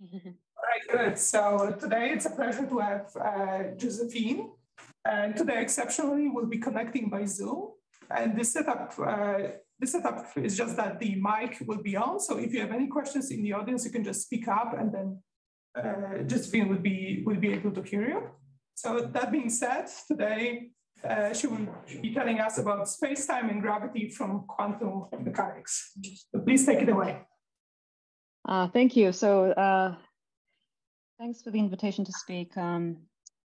All right, good. So today it's a pleasure to have uh, Josephine. And today, exceptionally, we'll be connecting by Zoom. And this setup, uh, this setup is just that the mic will be on. So if you have any questions in the audience, you can just speak up, and then uh, Josephine will be will be able to hear you. So that being said, today uh, she will be telling us about space-time and gravity from quantum mechanics. So please take it away. Uh, thank you. So uh, thanks for the invitation to speak. Um,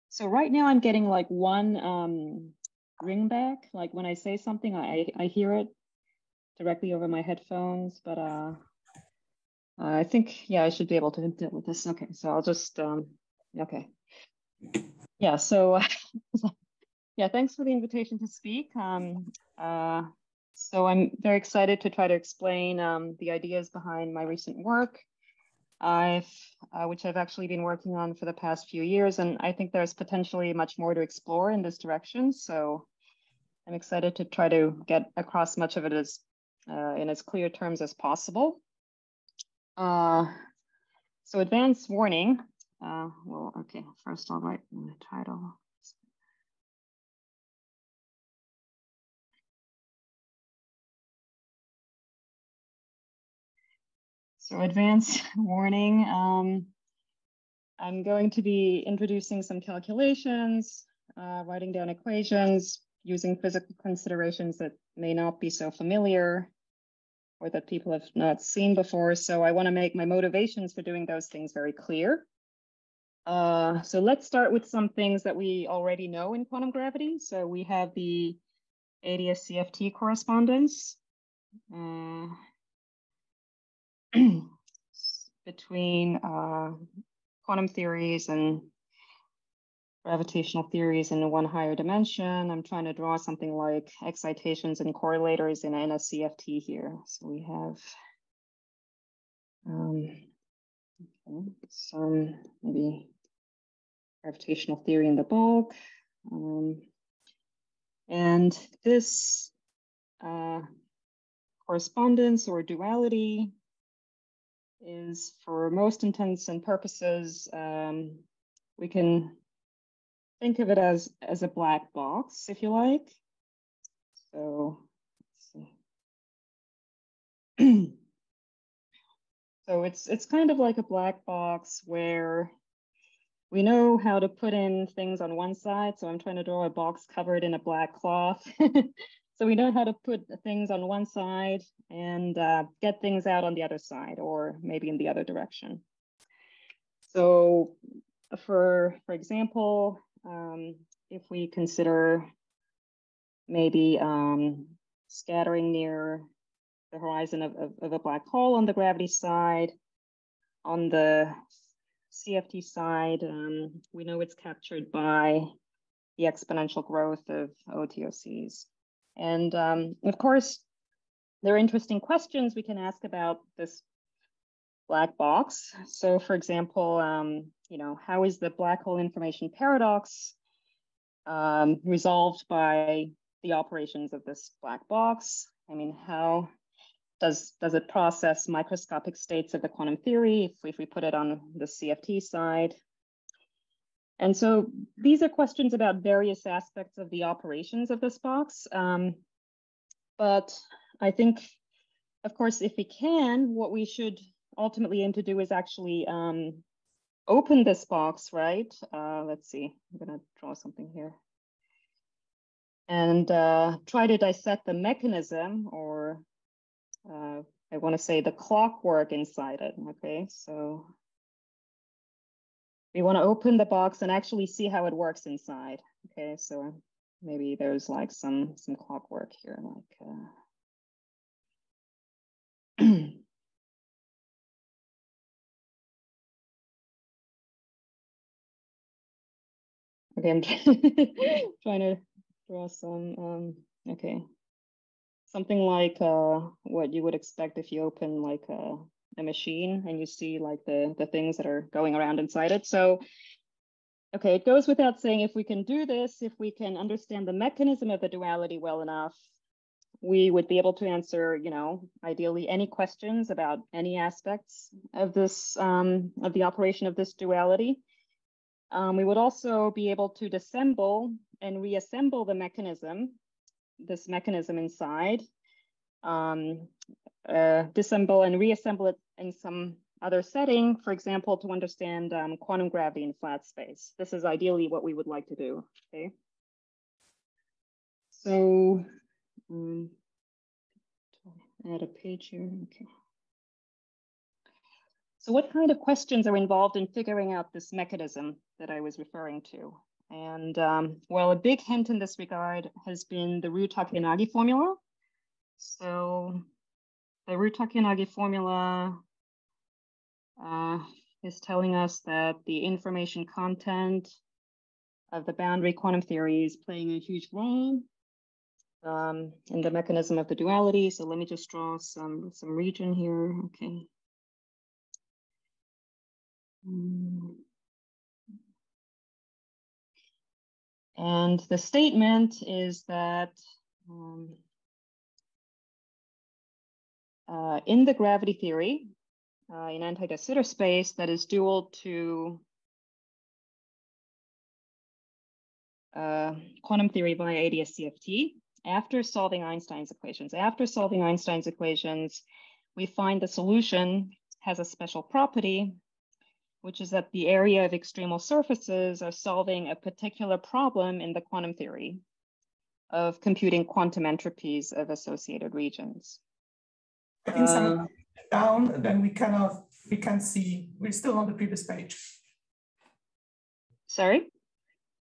so right now I'm getting like one um, ring back. Like when I say something, I, I hear it directly over my headphones, but uh, I think, yeah, I should be able to deal with this. Okay, so I'll just, um, okay. Yeah, so yeah, thanks for the invitation to speak. Um, uh, so I'm very excited to try to explain um, the ideas behind my recent work, I've, uh, which I've actually been working on for the past few years. And I think there's potentially much more to explore in this direction. So I'm excited to try to get across much of it as uh, in as clear terms as possible. Uh, so advance warning. Uh, well, okay, first I'll write the title. So advance warning. Um, I'm going to be introducing some calculations, uh, writing down equations, using physical considerations that may not be so familiar or that people have not seen before. So I want to make my motivations for doing those things very clear. Uh, so let's start with some things that we already know in quantum gravity. So we have the ADS CFT correspondence. Uh, between uh, quantum theories and gravitational theories in one higher dimension. I'm trying to draw something like excitations and correlators in, ADS-CFT here. So we have um, okay, some maybe gravitational theory in the bulk. Um, and this uh, correspondence or duality is for most intents and purposes, um, we can think of it as, as a black box, if you like. So, so it's, it's kind of like a black box where we know how to put in things on one side. So I'm trying to draw a box covered in a black cloth. So we know how to put things on one side and uh, get things out on the other side, or maybe in the other direction. So for, for example, um, if we consider maybe um, scattering near the horizon of, of, of, a black hole on the gravity side, on the CFT side, um, we know it's captured by the exponential growth of OTOCs. And um, of course, there are interesting questions we can ask about this black box. So for example, um, you know, how is the black hole information paradox um, resolved by the operations of this black box? I mean, how does, does it process microscopic states of the quantum theory if, if we put it on the CFT side? And so these are questions about various aspects of the operations of this box. Um, but I think, of course, if we can, what we should ultimately aim to do is actually um, open this box, right? Uh, let's see, I'm gonna draw something here. And uh, try to dissect the mechanism or uh, I wanna say the clockwork inside it, okay? So we want to open the box and actually see how it works inside. Okay, so maybe there's like some some clockwork here, like. Uh... okay, I'm trying to draw some. Um, okay, something like uh, what you would expect if you open like a a machine and you see like the, the things that are going around inside it. So, okay, it goes without saying if we can do this, if we can understand the mechanism of the duality well enough, we would be able to answer, you know, ideally any questions about any aspects of this, um, of the operation of this duality. Um, we would also be able to disassemble and reassemble the mechanism, this mechanism inside, um, uh, disassemble and reassemble it in some other setting, for example, to understand um, quantum gravity in flat space. This is ideally what we would like to do, okay? So, um, add a page here, okay. So what kind of questions are involved in figuring out this mechanism that I was referring to? And um, well, a big hint in this regard has been the Ryu-Takayanagi formula. So the Ryu-Takayanagi formula uh, is telling us that the information content of the boundary quantum theory is playing a huge role um, in the mechanism of the duality. So let me just draw some, some region here, okay. Mm. And the statement is that um, uh, in the gravity theory, uh, in anti-de Sitter space that is dual to uh, quantum theory via ADS-CFT, after solving Einstein's equations, after solving Einstein's equations, we find the solution has a special property which is that the area of extremal surfaces are solving a particular problem in the quantum theory of computing quantum entropies of associated regions. I think some uh, down, then we cannot, we can see, we're still on the previous page. Sorry?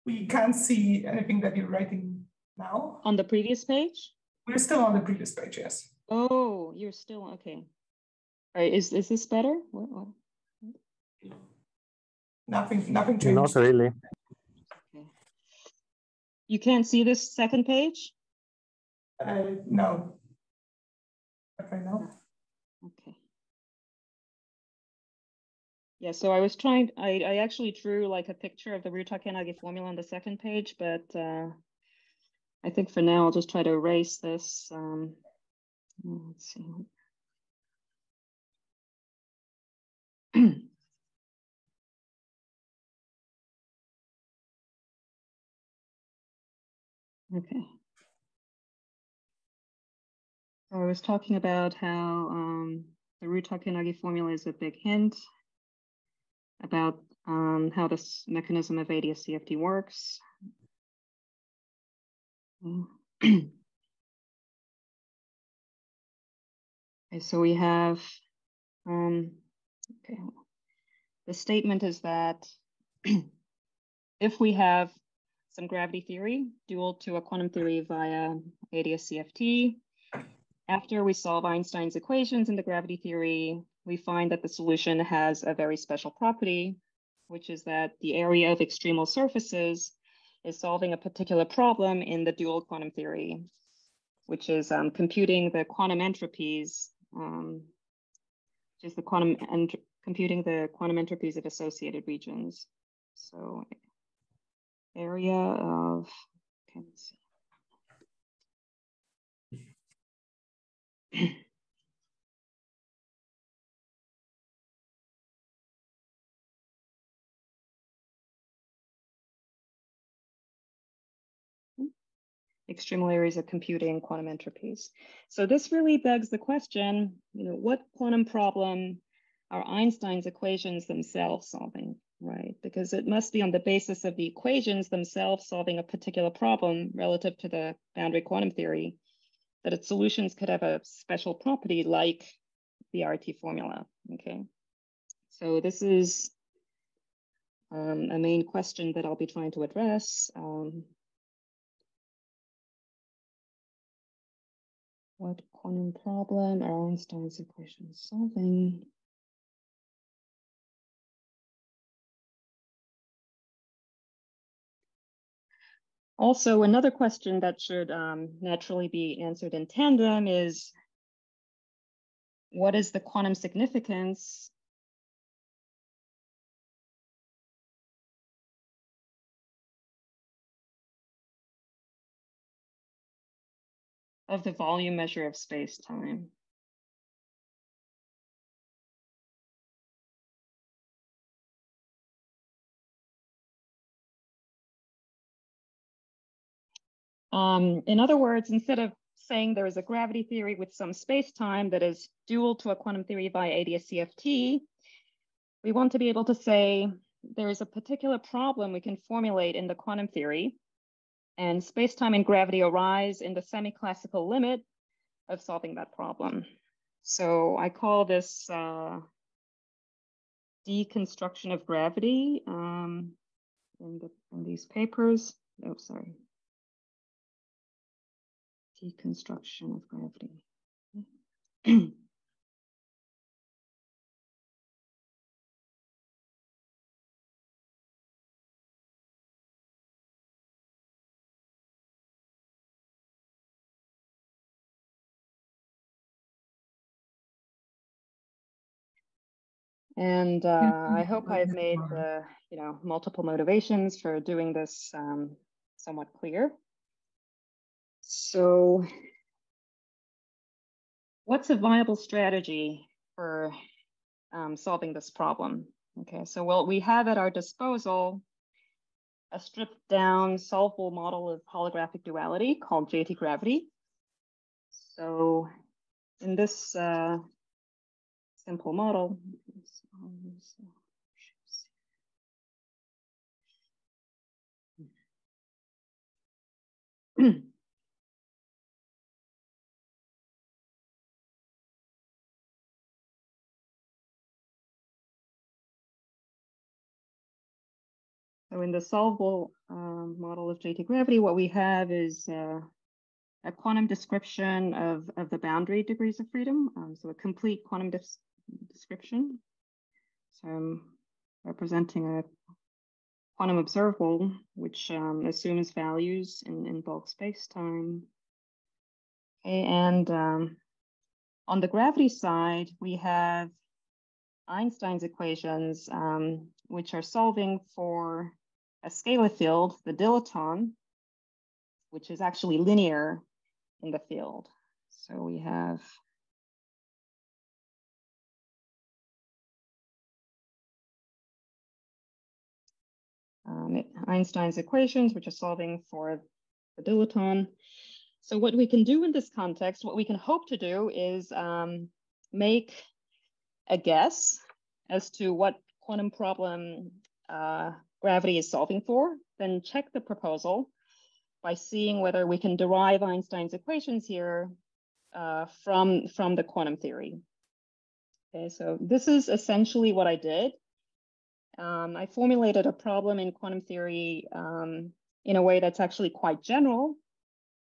We can't see anything that you're writing now. On the previous page? We're still on the previous page, yes. Oh, you're still, okay. All right, is, is this better? What, what? Nothing, nothing changed. Not really. Okay. You can't see this second page? Uh, no. Okay. Yeah, so I was trying, I, I actually drew like a picture of the Ryu-Takayanagi formula on the second page, but uh, I think for now I'll just try to erase this. Um, let's see. Okay. I was talking about how um, the Ryu-Takayanagi formula is a big hint about um, how this mechanism of ADS-CFT works. okay, so we have, um, okay, the statement is that if we have some gravity theory, dual to a quantum theory via ADS-CFT. After we solve Einstein's equations in the gravity theory, we find that the solution has a very special property, which is that the area of extremal surfaces is solving a particular problem in the dual quantum theory, which is um, computing the quantum entropies, um, is the quantum and computing the quantum entropies of associated regions. So area of, okay, let's see. extremal areas of computing quantum entropies. So this really begs the question, you know, what quantum problem are Einstein's equations themselves solving? right? Because it must be on the basis of the equations themselves solving a particular problem relative to the boundary quantum theory that its solutions could have a special property like the RT formula, okay? So this is um, a main question that I'll be trying to address. Um, what quantum problem are Einstein's equations solving? Also, another question that should um, naturally be answered in tandem is, what is the quantum significance of the volume measure of space-time. Um, in other words, instead of saying there is a gravity theory with some space-time that is dual to a quantum theory by ADS-CFT, we want to be able to say there is a particular problem we can formulate in the quantum theory, and space-time and gravity arise in the semi-classical limit of solving that problem. So I call this uh, deconstruction of gravity um, in, the, in these papers. Oh, sorry. Deconstruction of gravity. And uh, I hope I've made the, you know, multiple motivations for doing this um, somewhat clear. So what's a viable strategy for um, solving this problem? Okay, so well, we have at our disposal a stripped down solvable model of holographic duality called JT gravity. So in this uh, simple model, So in the solvable um, model of JT gravity, what we have is uh, a quantum description of, of the boundary degrees of freedom. Um, so a complete quantum description. So I'm representing a quantum observable, which um, assumes values in, in bulk space-time. Okay, and um, on the gravity side, we have Einstein's equations, um, which are solving for a scalar field, the dilaton, which is actually linear in the field. So we have um, Einstein's equations, which are solving for the dilaton. So what we can do in this context, what we can hope to do is um, make a guess as to what quantum problem uh, gravity is solving for, then check the proposal by seeing whether we can derive Einstein's equations here uh, from, from the quantum theory. Okay, so this is essentially what I did. Um, I formulated a problem in quantum theory um, in a way that's actually quite general.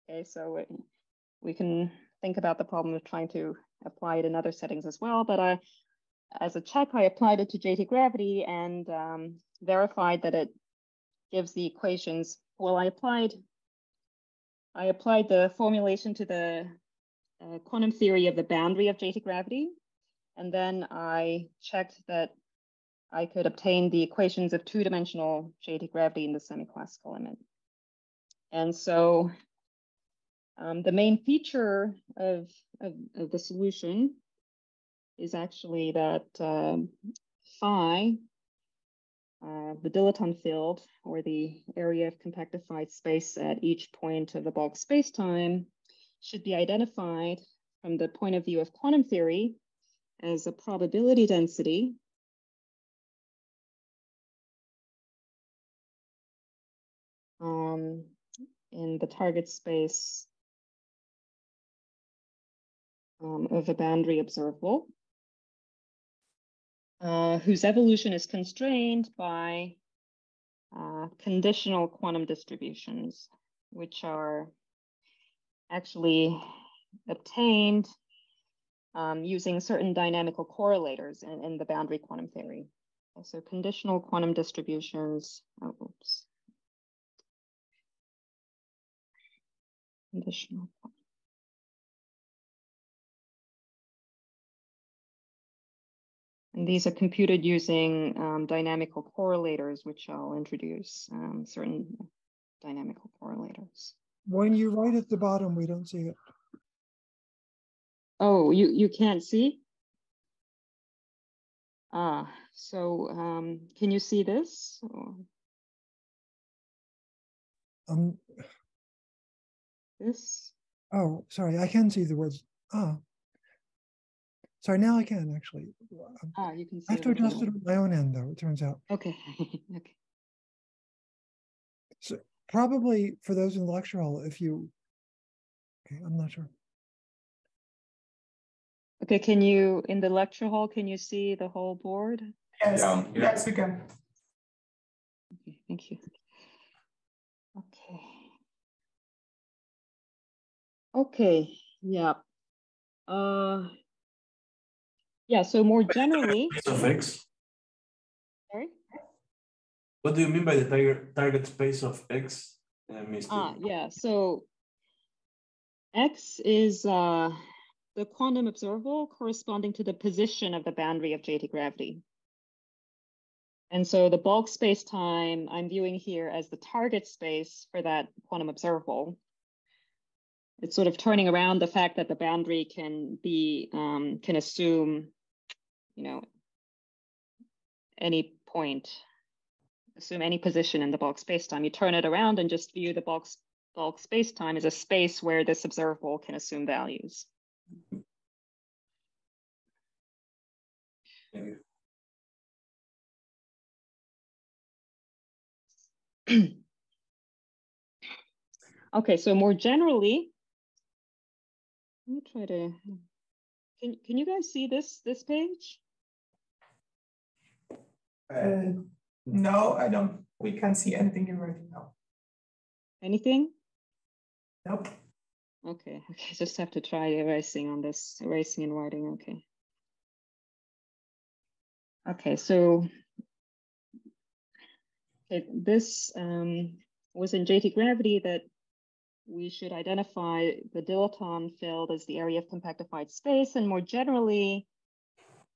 Okay, so it, we can think about the problem of trying to apply it in other settings as well, but I, as a check, I applied it to JT gravity and um, verified that it gives the equations. Well, I applied, I applied the formulation to the uh, quantum theory of the boundary of JT gravity. And then I checked that I could obtain the equations of two-dimensional JT gravity in the semi-classical limit. And so um, the main feature of, of, of, the solution is actually that um, phi uh, the dilaton field, or the area of compactified space at each point of the bulk spacetime, should be identified from the point of view of quantum theory as a probability density um, in the target space um, of a boundary observable uh, whose evolution is constrained by uh, conditional quantum distributions, which are actually obtained um, using certain dynamical correlators in, in, the boundary quantum theory. So conditional quantum distributions, oh, oops. Conditional And these are computed using um, dynamical correlators, which I'll introduce, um, certain dynamical correlators. When you write at the bottom, we don't see it. Oh, you, you can't see? Ah, so um, can you see this? Um, this? oh, sorry, I can see the words. Ah. Sorry, now I can actually. Um, Ah, you can see. I have to adjust it on my own end though, it turns out. Okay, okay. So probably for those in the lecture hall, if you, okay, I'm not sure. Okay, can you, in the lecture hall, can you see the whole board? Yes, Yeah, yeah. yes, we can. Okay, thank you. Okay. Okay, yeah. Uh, yeah, so more generally, Space sorry? What do you mean by the target target space of X? Uh, Mr. Ah, yeah, so X is uh, the quantum observable corresponding to the position of the boundary of JT gravity. And so the bulk space-time I'm viewing here as the target space for that quantum observable. It's sort of turning around the fact that the boundary can be, um, can assume, you know, any point, assume any position in the bulk space-time. You turn it around and just view the bulk, bulk space-time as a space where this observable can assume values. Okay, so more generally, let me try to, can, can you guys see this, this page? Uh, no, I don't. We can't see anything in writing now. Anything? Nope. Okay, okay, just have to try erasing on this, erasing and writing, okay. Okay, so okay, this um, was in JT gravity that we should identify the dilaton field as the area of compactified space, and more generally,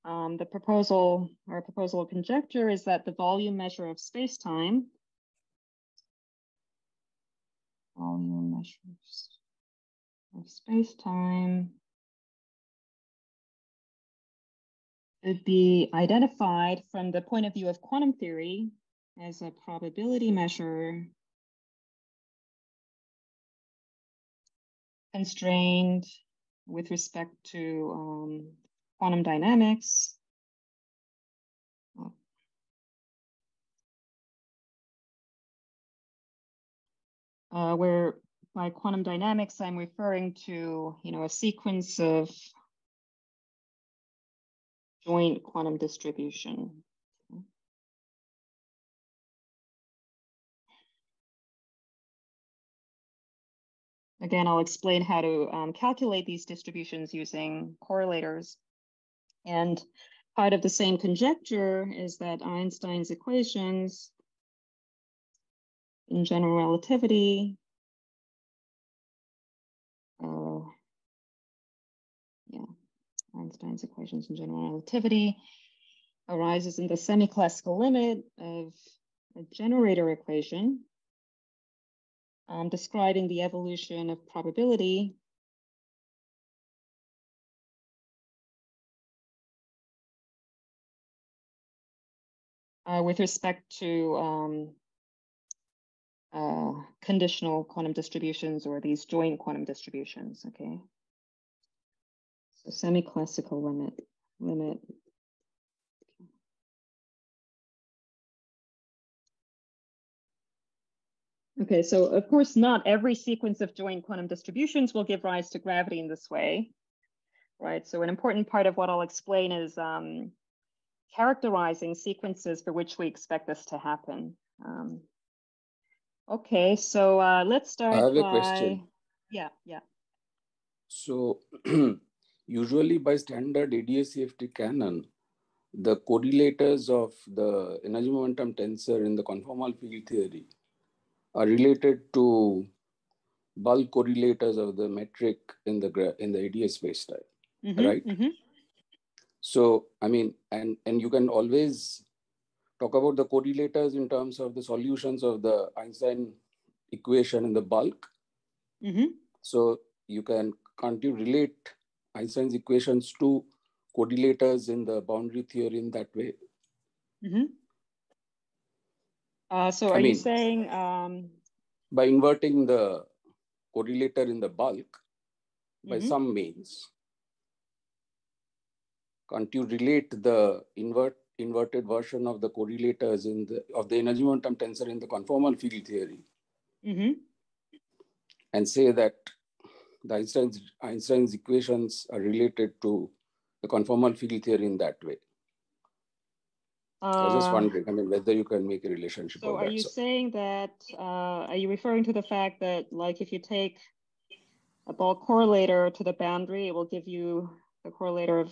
um, the proposal or proposal conjecture is that the volume measure of space-time volume measures of space-time would be identified from the point of view of quantum theory as a probability measure constrained with respect to um, quantum dynamics. Oh. Uh, where by quantum dynamics, I'm referring to, you know, a sequence of joint quantum distribution. Again, I'll explain how to um, calculate these distributions using correlators. And part of the same conjecture is that Einstein's equations in general relativity uh, yeah, Einstein's equations in general relativity arises in the semi-classical limit of a generator equation um, describing the evolution of probability uh, with respect to um, uh, conditional quantum distributions or these joint quantum distributions, okay? So semi-classical limit, limit. Okay, so of course, not every sequence of joint quantum distributions will give rise to gravity in this way, right? So an important part of what I'll explain is um, characterizing sequences for which we expect this to happen. Um, okay, so uh, let's start I have a question. Yeah, yeah. So usually by standard ADS-CFT canon, the correlators of the energy momentum tensor in the conformal field theory are related to bulk correlators of the metric in the in the ADA spacetime. Mhm, Right. mhm. So I mean, and and you can always talk about the correlators in terms of the solutions of the Einstein equation in the bulk. Mhm. So you can can't you relate Einstein's equations to correlators in the boundary theory in that way? Mm-hmm. Uh, so I are you saying, um, By inverting the correlator in the bulk by Mhm. some means, can't you relate the invert inverted version of the correlators in the of the energy momentum tensor in the conformal field theory mhm. and say that the Einstein's Einstein's equations are related to the conformal field theory in that way? I was just Uh, wondering, I mean, whether you can make a relationship So are that. you sort. saying that, uh, are you referring to the fact that like if you take a bulk correlator to the boundary, it will give you the correlator of,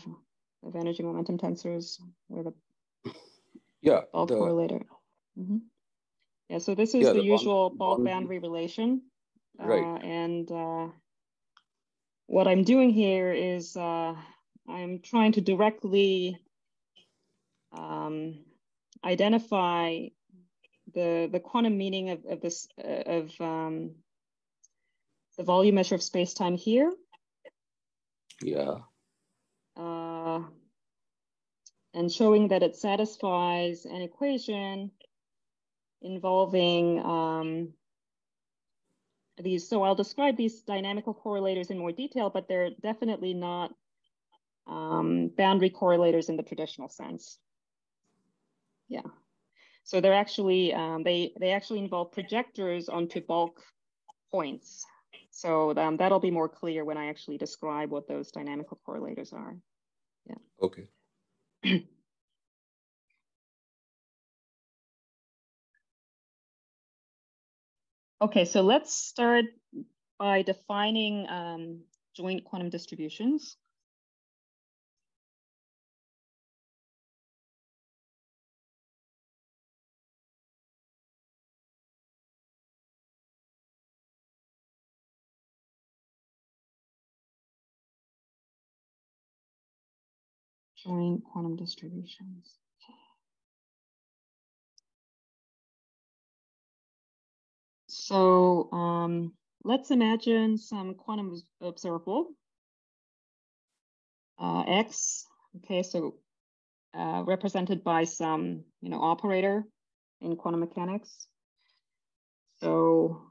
of energy momentum tensors with a yeah, bulk the, correlator? Mhm. Yeah, so this is Yeah, the, the usual bulk boundary- boundary relation. Right. Uh, and uh, what I'm doing here is uh, I'm trying to directly um, identify the the quantum meaning of, of this uh, of um, the volume measure of space time here. yeah, Uh, and showing that it satisfies an equation involving um, these. So I'll describe these dynamical correlators in more detail, but they're definitely not um, boundary correlators in the traditional sense. Yeah. So they're actually, um, they, they actually involve projectors onto bulk points. So um, that'll be more clear when I actually describe what those dynamical correlators are. Yeah. Okay. Okay, so let's start by defining um, joint quantum distributions. Joint quantum distributions. So um, let's imagine some quantum observable. Uh, X, okay, so uh, represented by some, you know, operator in quantum mechanics. So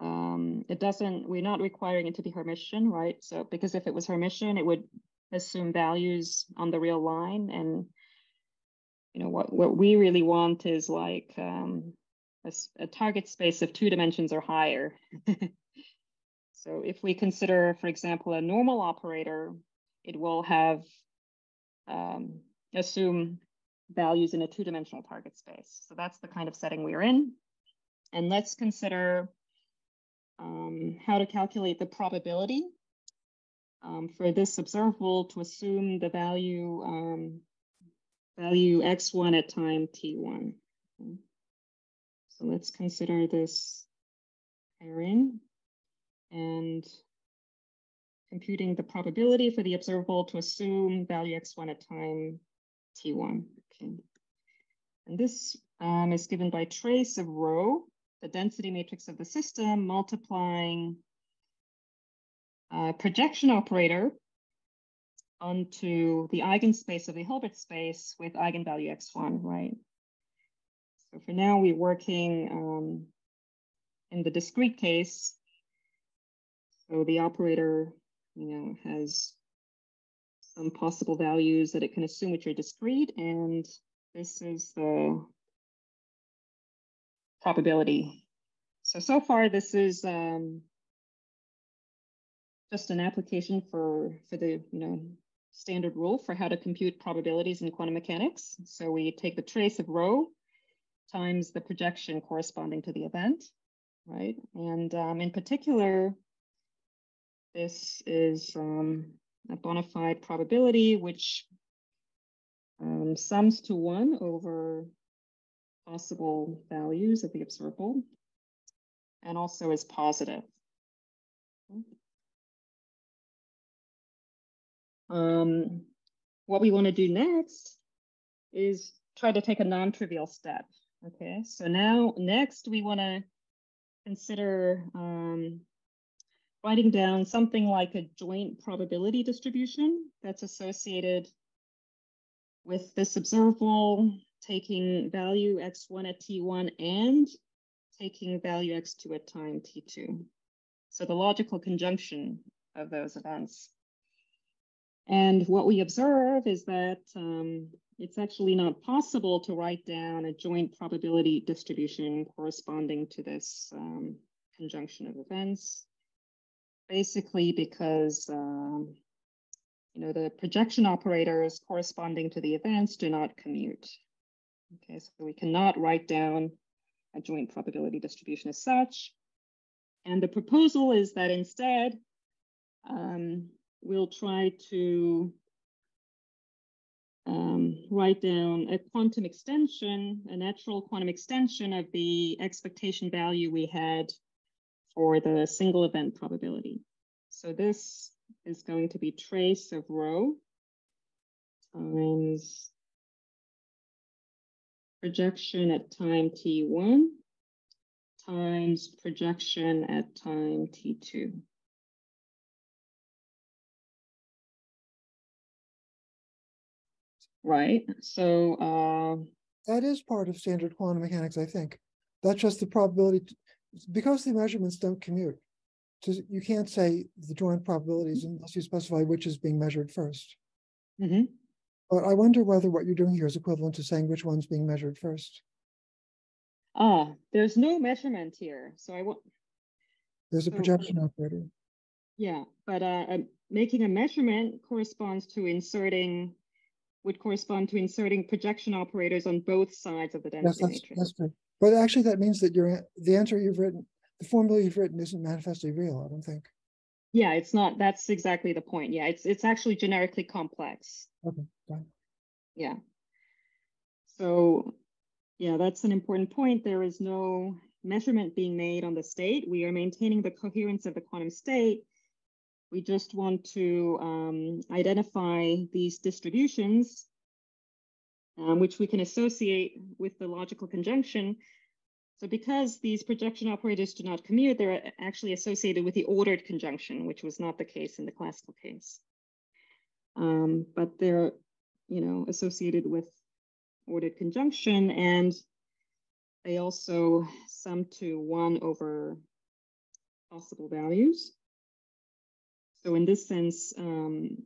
um, it doesn't, we're not requiring it to be Hermitian, right? So because if it was Hermitian, it would assume values on the real line. And, you know, what, what we really want is like um, a, a target space of two dimensions or higher. so if we consider, for example, a normal operator, it will have um, assume values in a two-dimensional target space. So that's the kind of setting we're in. And let's consider um, how to calculate the probability um, for this observable to assume the value um, value x1 at time t1. Okay. So let's consider this pairing and computing the probability for the observable to assume value x1 at time t1. Okay. And this um, is given by trace of rho, the density matrix of the system, multiplying projection operator onto the eigenspace of the Hilbert space with eigenvalue x1, right? So for now, we're working um, in the discrete case. So the operator, you know, has some possible values that it can assume which are discrete, and this is the probability. So, so far, this is um, just an application for, for the, you know, standard rule for how to compute probabilities in quantum mechanics. So we take the trace of rho times the projection corresponding to the event, right? And um, in particular, this is um, a bona fide probability, which um, sums to one over possible values of the observable, and also is positive. Um, what we want to do next is try to take a non-trivial step. Okay, so now next we want to consider um, writing down something like a joint probability distribution that's associated with this observable taking value x1 at t1 and taking value x2 at time t2. So the logical conjunction of those events. And what we observe is that um, it's actually not possible to write down a joint probability distribution corresponding to this um, conjunction of events, basically because um, you know the projection operators corresponding to the events do not commute. Okay, so we cannot write down a joint probability distribution as such. And the proposal is that instead, um, we'll try to um, write down a quantum extension, a natural quantum extension of the expectation value we had for the single event probability. So this is going to be trace of rho times projection at time t1 times projection at time t2. Right, so uh, That is part of standard quantum mechanics, I think. That's just the probability, t- because the measurements don't commute. So you can't say the joint probabilities unless you specify which is being measured first. mhm. But I wonder whether what you're doing here is equivalent to saying which one's being measured first. ah, there's no measurement here. So I won't. There's a So- projection operator. yeah, but uh, uh, making a measurement corresponds to inserting, would correspond to inserting projection operators on both sides of the Yes, density that's, matrix. that's true. But actually, that means that your, the answer you've written, the formula you've written isn't manifestly real, I don't think. Yeah, it's not, that's exactly the point. Yeah, it's, it's actually generically complex. Okay, fine. Yeah. So, yeah, that's an important point. There is no measurement being made on the state. We are maintaining the coherence of the quantum state. We just want to um, identify these distributions, um, which we can associate with the logical conjunction. So because these projection operators do not commute, they're actually associated with the ordered conjunction, which was not the case in the classical case. Um, but they're, you know, associated with ordered conjunction and they also sum to one over possible values. So in this sense, um,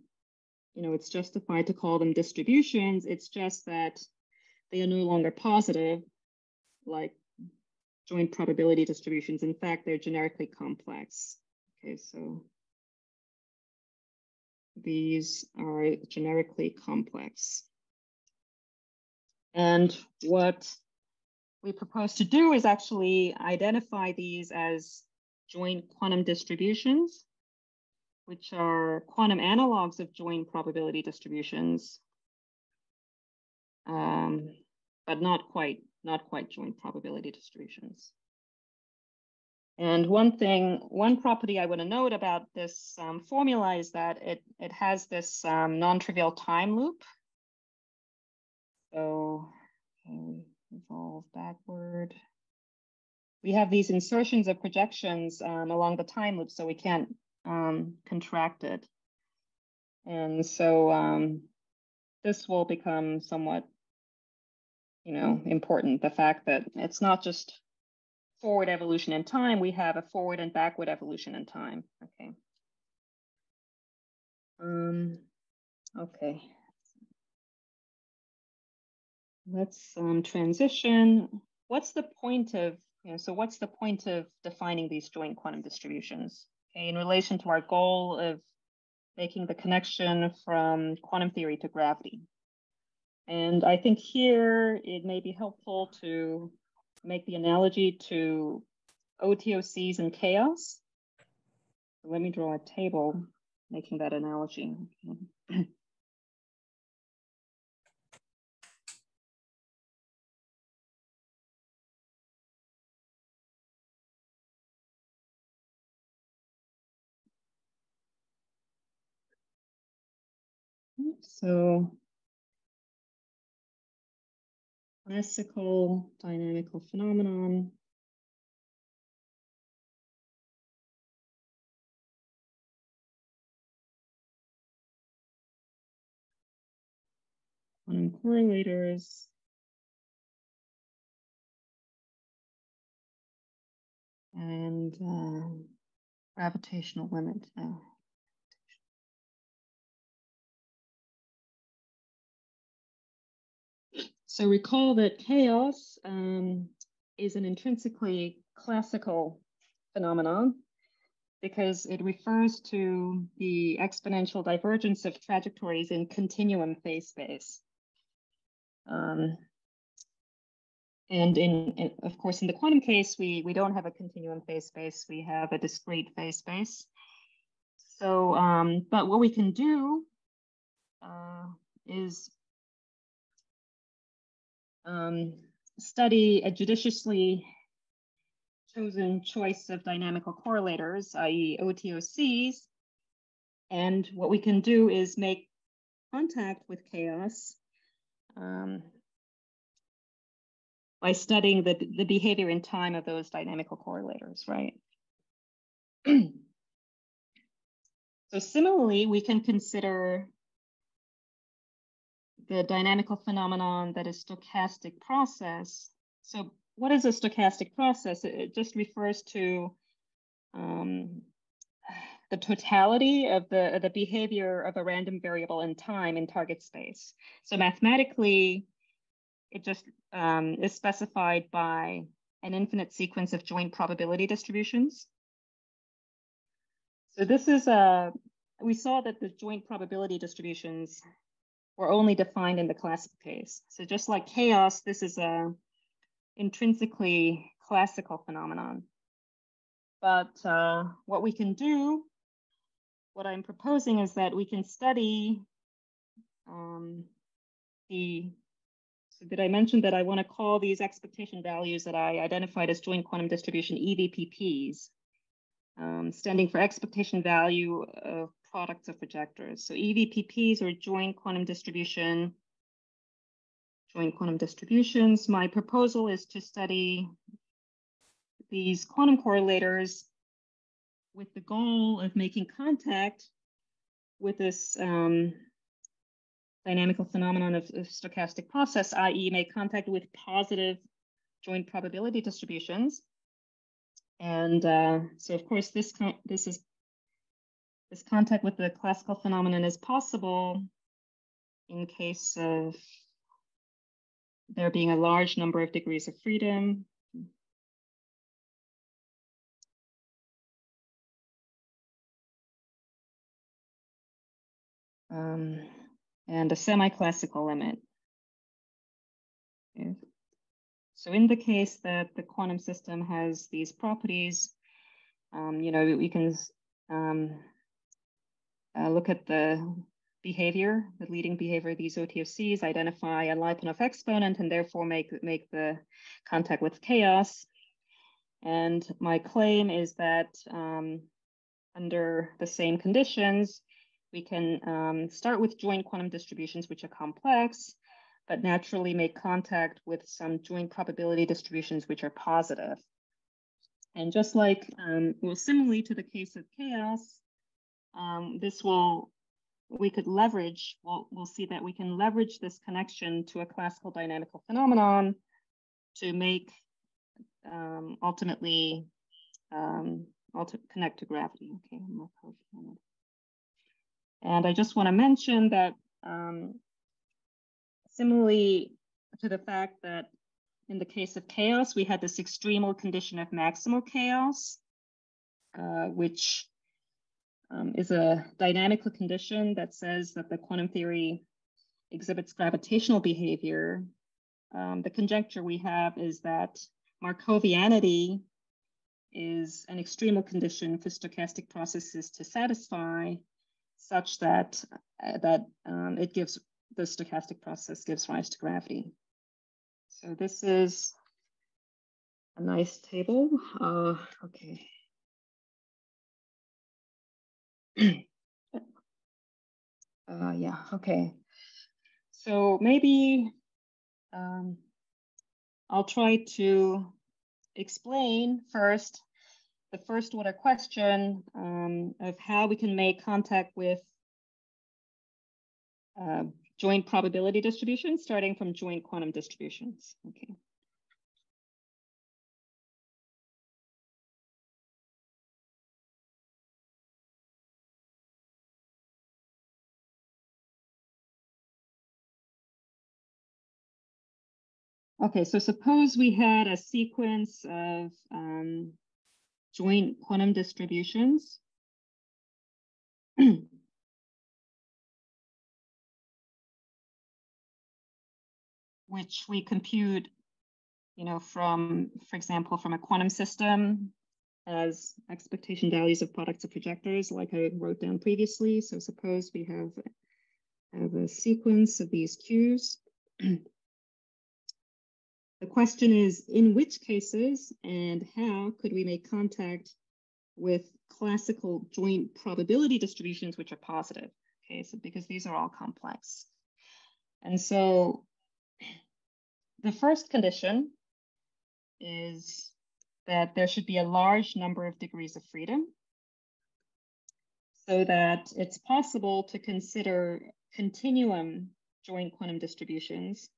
you know, it's justified to call them distributions. It's just that they are no longer positive, like joint probability distributions. In fact, they're generically complex. Okay, so these are generically complex. And what we propose to do is actually identify these as joint quantum distributions, which are quantum analogs of joint probability distributions, um, but not quite, not quite joint probability distributions. And one thing, one property I want to note about this um, formula is that it, it has this um, non-trivial time loop. So, okay, evolve backward. We have these insertions of projections um, along the time loop, so we can't um, contract it. And so um, this will become somewhat, you know, important. The fact that it's not just forward evolution in time, we have a forward and backward evolution in time. Okay. Um, okay. Let's um, transition. What's the point of, you know, so what's the point of defining these joint quantum distributions? In relation to our goal of making the connection from quantum theory to gravity. And I think here it may be helpful to make the analogy to OTOCs and chaos. Let me draw a table making that analogy. So classical dynamical phenomenon. Quantum correlators. And uh, gravitational limit. Uh, So recall that chaos um, is an intrinsically classical phenomenon because it refers to the exponential divergence of trajectories in continuum phase space. Um, and in, in, of course, in the quantum case, we, we don't have a continuum phase space, we have a discrete phase space. So, um, but what we can do uh, is um, study a judiciously chosen choice of dynamical correlators, i.e. OTOCs. And what we can do is make contact with chaos um, by studying the, the behavior in time of those dynamical correlators, right? so similarly, we can consider the dynamical phenomenon that is stochastic process. So what is a stochastic process? It just refers to um, the totality of the, the behavior of a random variable in time in target space. So mathematically, it just um, is specified by an infinite sequence of joint probability distributions. So this is a, we saw that the joint probability distributions were only defined in the classical case. So just like chaos, this is a intrinsically classical phenomenon. But uh, what we can do, what I'm proposing is that we can study um, the, so did I mention that I want to call these expectation values that I identified as joint quantum distribution EVPPs, um, standing for expectation value of products of projectors. So EVPPs or joint quantum distribution, joint quantum distributions. My proposal is to study these quantum correlators with the goal of making contact with this um, dynamical phenomenon of, of stochastic process, i.e. make contact with positive joint probability distributions. And uh, so of course, this, this is this contact with the classical phenomenon is possible in case of there being a large number of degrees of freedom. Um, and a semi-classical limit. Okay. So in the case that the quantum system has these properties, um, you know, we can um, uh, look at the behavior, the leading behavior of these OTOCs, identify a Lyapunov exponent, and therefore make, make the contact with chaos. And my claim is that um, under the same conditions, we can um, start with joint quantum distributions, which are complex, but naturally make contact with some joint probability distributions, which are positive. And just like, um, well, similarly to the case of chaos, um, this will, we could leverage, we'll, we'll see that we can leverage this connection to a classical dynamical phenomenon to make um, ultimately um, connect to gravity. Okay, and I just want to mention that um, similarly to the fact that in the case of chaos, we had this extremal condition of maximal chaos, uh, which um, is a dynamical condition that says that the quantum theory exhibits gravitational behavior. Um, the conjecture we have is that Markovianity is an extremal condition for stochastic processes to satisfy such that, uh, that um, it gives the stochastic process gives rise to gravity. So this is a nice table. Uh, okay. uh, yeah, okay. So maybe um, I'll try to explain first the first order question um, of how we can make contact with uh, joint probability distributions starting from joint quantum distributions. Okay. Okay, so suppose we had a sequence of um, joint quantum distributions. which we compute, you know, from, for example, from a quantum system as expectation values of products of projectors, like I wrote down previously. So suppose we have, have a sequence of these Qs. the question is, in which cases and how could we make contact with classical joint probability distributions, which are positive? Okay, so because these are all complex. And so the first condition is that there should be a large number of degrees of freedom so that it's possible to consider continuum joint quantum distributions,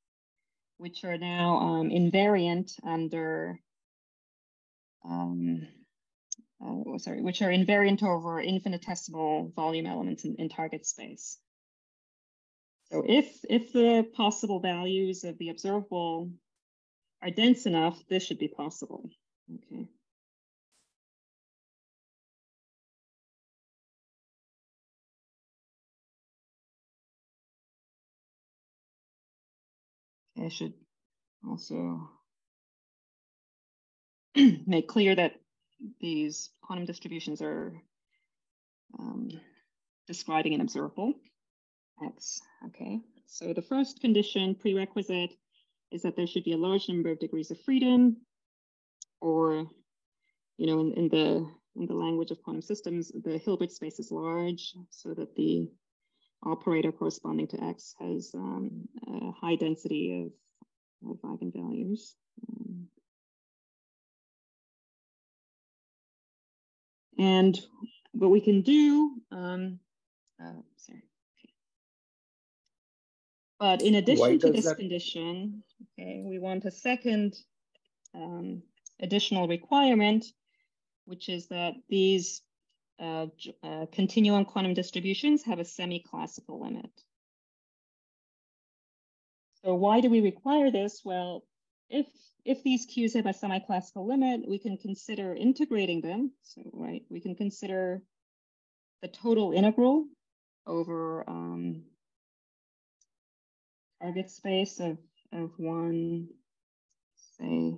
which are now um, invariant under, um, uh, sorry, which are invariant over infinitesimal volume elements in, in target space. So if, if the possible values of the observable are dense enough, this should be possible, okay. I should also make clear that these quantum distributions are um, describing an observable. X, okay? So the first condition prerequisite is that there should be a large number of degrees of freedom or, you know, in, in the in the language of quantum systems, the Hilbert space is large so that the operator corresponding to X has um, a high density of, of eigenvalues. Um, and what we can do, um, uh, sorry. But in addition to this that... condition, okay, we want a second um, additional requirement, which is that these uh, uh, continuum quantum distributions have a semi-classical limit. So why do we require this? Well, if if these Qs have a semi-classical limit, we can consider integrating them. So right, we can consider the total integral over um, target space of, of one, say,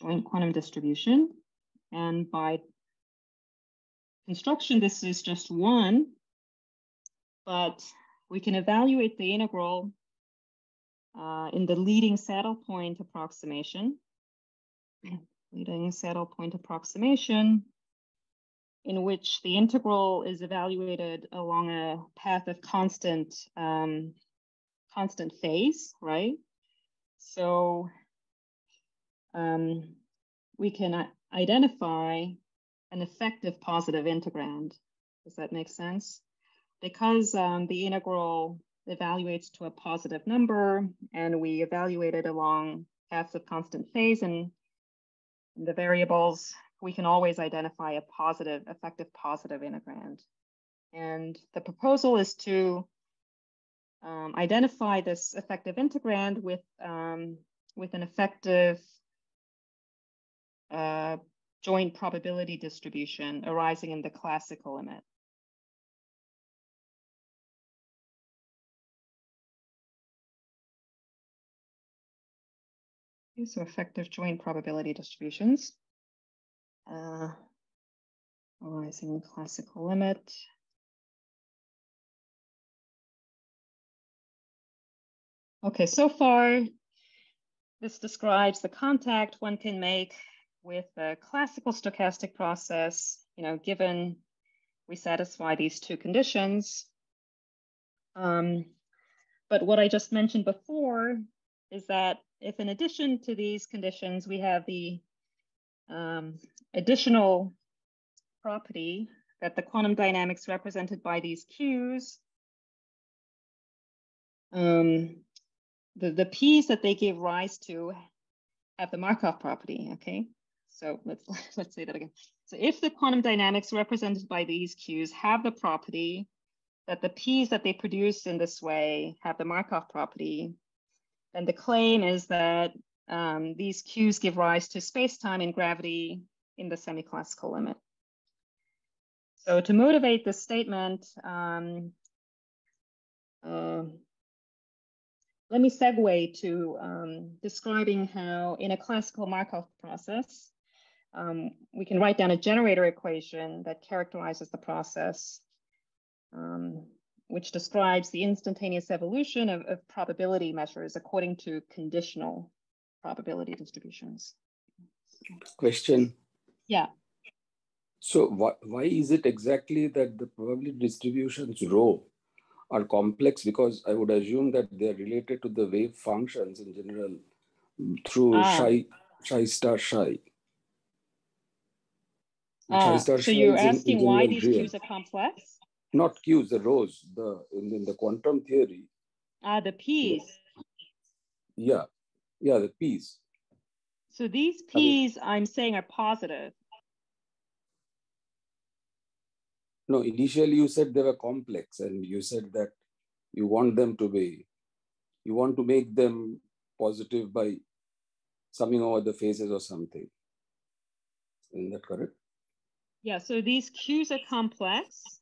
joint quantum distribution. And by construction, this is just one, but we can evaluate the integral uh, in the leading saddle point approximation. leading saddle point approximation in which the integral is evaluated along a path of constant um, constant phase, right? So um, we can identify an effective positive integrand. Does that make sense? Because um, the integral evaluates to a positive number and we evaluate it along paths of constant phase and the variables, we can always identify a positive, effective positive integrand. And the proposal is to um, identify this effective integrand with, um, with an effective uh, joint probability distribution arising in the classical limit. so effective joint probability distributions uh, arising in classical limit. Okay, so far, this describes the contact one can make with the classical stochastic process, you know, given we satisfy these two conditions. Um, but what I just mentioned before is that if in addition to these conditions, we have the um, additional property that the quantum dynamics represented by these Qs um, the, the p's that they give rise to have the Markov property, okay? So let's, let's say that again. So if the quantum dynamics represented by these Qs have the property that the P's that they produce in this way have the Markov property, then the claim is that um, these Qs give rise to space-time and gravity in the semi-classical limit. So to motivate this statement, um, uh, let me segue to um, describing how in a classical Markov process, um, we can write down a generator equation that characterizes the process, um, which describes the instantaneous evolution of, of probability measures according to conditional probability distributions. Question. Yeah. So why, why is it exactly that the probability distributions rho are complex? Because I would assume that they're related to the wave functions in general through Ah. psi, psi star psi. Star so you're is in- in asking why these real. Qs are complex? Not Qs, the rhos, the in, in the quantum theory. Ah, the P's. Yeah, yeah, the P's. So these I P's I'm saying are positive. No, initially you said they were complex, and you said that you want them to be, you want to make them positive by summing over the phases or something. Isn't that correct? Yeah, so these Qs are complex.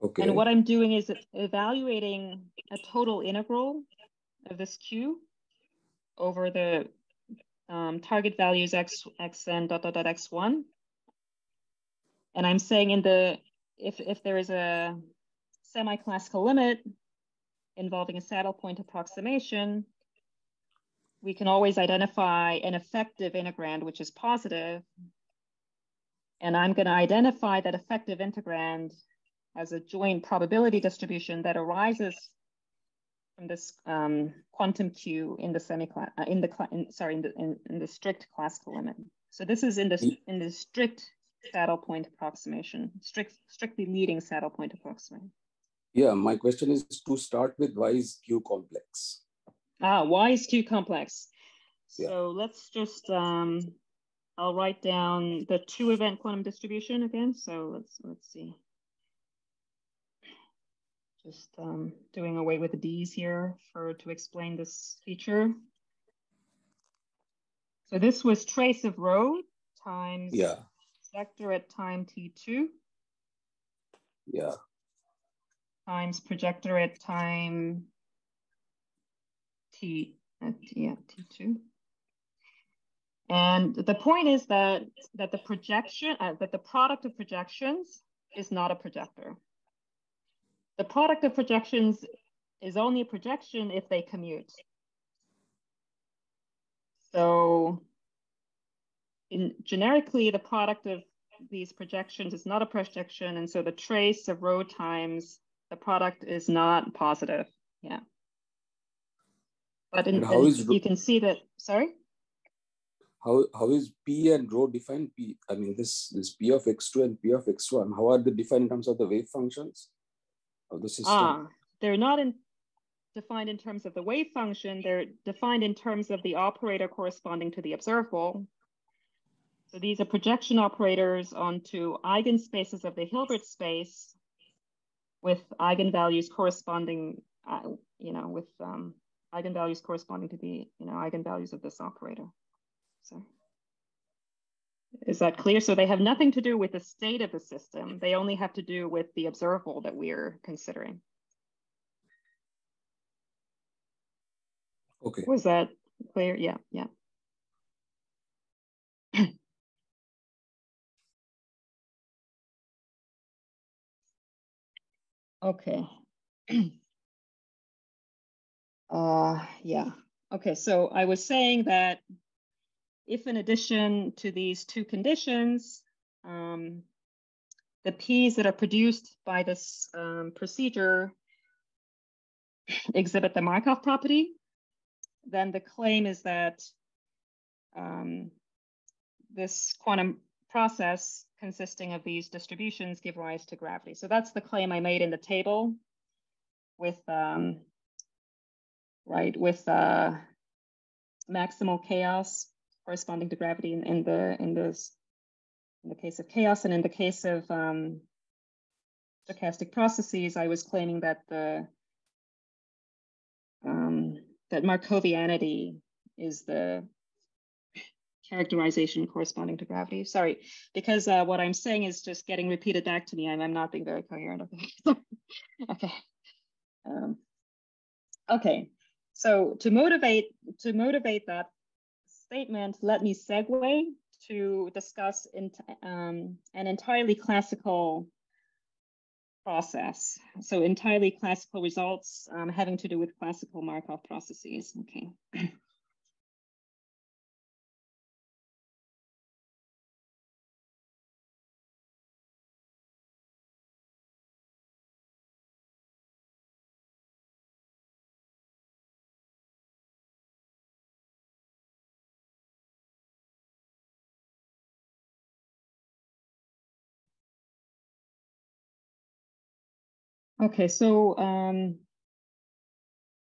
Okay. And what I'm doing is evaluating a total integral of this Q over the um, target values x, xn dot dot dot x1. And I'm saying in the, if, if there is a semi-classical limit involving a saddle point approximation, we can always identify an effective integrand, which is positive. And I'm going to identify that effective integrand as a joint probability distribution that arises from this um, quantum Q in the semi uh, in the in, sorry in the in, in the strict classical limit. So this is in the in the strict saddle point approximation, strict strictly leading saddle point approximation. Yeah, my question is to start with why is Q complex? Ah, why is Q complex? Yeah. So let's just um, I'll write down the two event quantum distribution again. So let's let's see. Just um, doing away with the D's here for to explain this feature. So this was trace of rho times Yeah, vector at time t2 yeah, times projector at time t at yeah t2 and the point is that that the projection uh, that the product of projections is not a projector. The product of projections is only a projection if they commute. So in generically the product of these projections is not a projection and so the trace of rho times the product is not positive. Yeah. But in, And how and is rho- you can see that sorry how how is P and rho defined? P, I mean this this P of x2 and P of x1. How are they defined in terms of the wave functions of the system? ah they're not in, defined in terms of the wave function they're defined in terms of the operator corresponding to the observable so these are projection operators onto eigenspaces of the Hilbert space with eigenvalues corresponding, uh, you know, with um, eigenvalues corresponding to the, you know, eigenvalues of this operator. So is that clear? So they have nothing to do with the state of the system. They only have to do with the observable that we're considering. Okay. Was that clear? Yeah, yeah. Okay. uh, yeah. Okay, so I was saying that if in addition to these two conditions, um, the P's that are produced by this um, procedure exhibit the Markov property, then the claim is that um, this quantum process consisting of these distributions give rise to gravity. So that's the claim I made in the table with um, right, with uh, maximal chaos corresponding to gravity in, in the in this in the case of chaos and in the case of um, stochastic processes, I was claiming that the um, that Markovianity is the characterization corresponding to gravity. Sorry, because uh, what I'm saying is just getting repeated back to me and I'm not being very coherent. Okay, okay. Um, okay, so to motivate, to motivate that statement, let me segue to discuss in, um, an entirely classical process. So entirely classical results um, having to do with classical Markov processes. Okay. Okay, so um,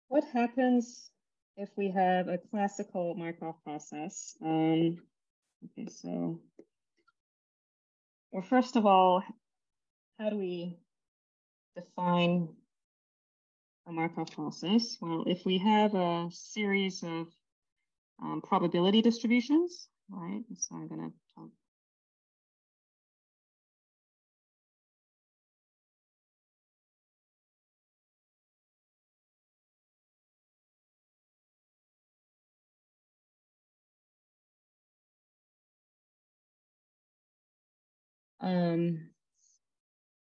what happens if we have a classical Markov process? Um, okay, so, well, first of all, how do we define a Markov process? Well, if we have a series of um, probability distributions, right? So I'm gonna um,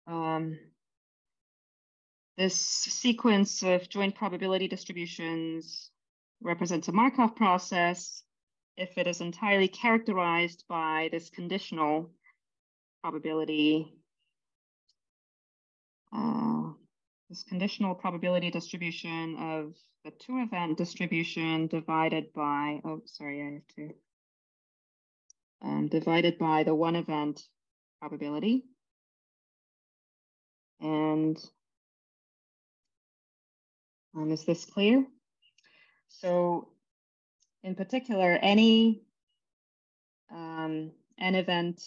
um, this sequence of joint probability distributions represents a Markov process if it is entirely characterized by this conditional probability, uh, this conditional probability distribution of the two event distribution divided by, oh, sorry, I have to, um, divided by the one event probability. And um, is this clear? So in particular, any um, n event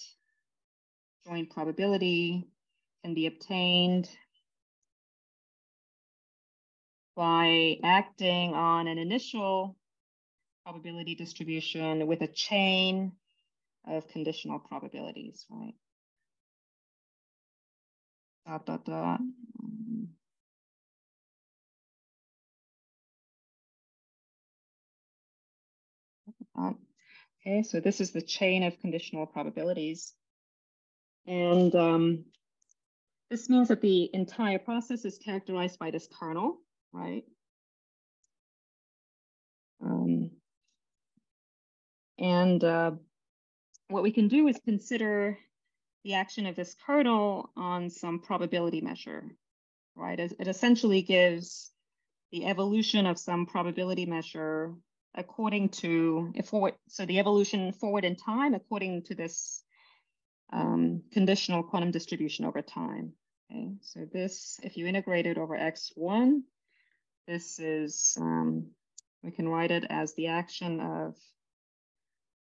joint probability can be obtained by acting on an initial probability distribution with a chain of conditional probabilities, right? Dot, dot, dot. Okay, so this is the chain of conditional probabilities. And um, this means that the entire process is characterized by this kernel, right? Um, and uh, what we can do is consider the action of this kernel on some probability measure, right? It, essentially gives the evolution of some probability measure according to forward, so the evolution forward in time according to this um, conditional quantum distribution over time. Okay, so this, if you integrate it over x1, this is, um, we can write it as the action of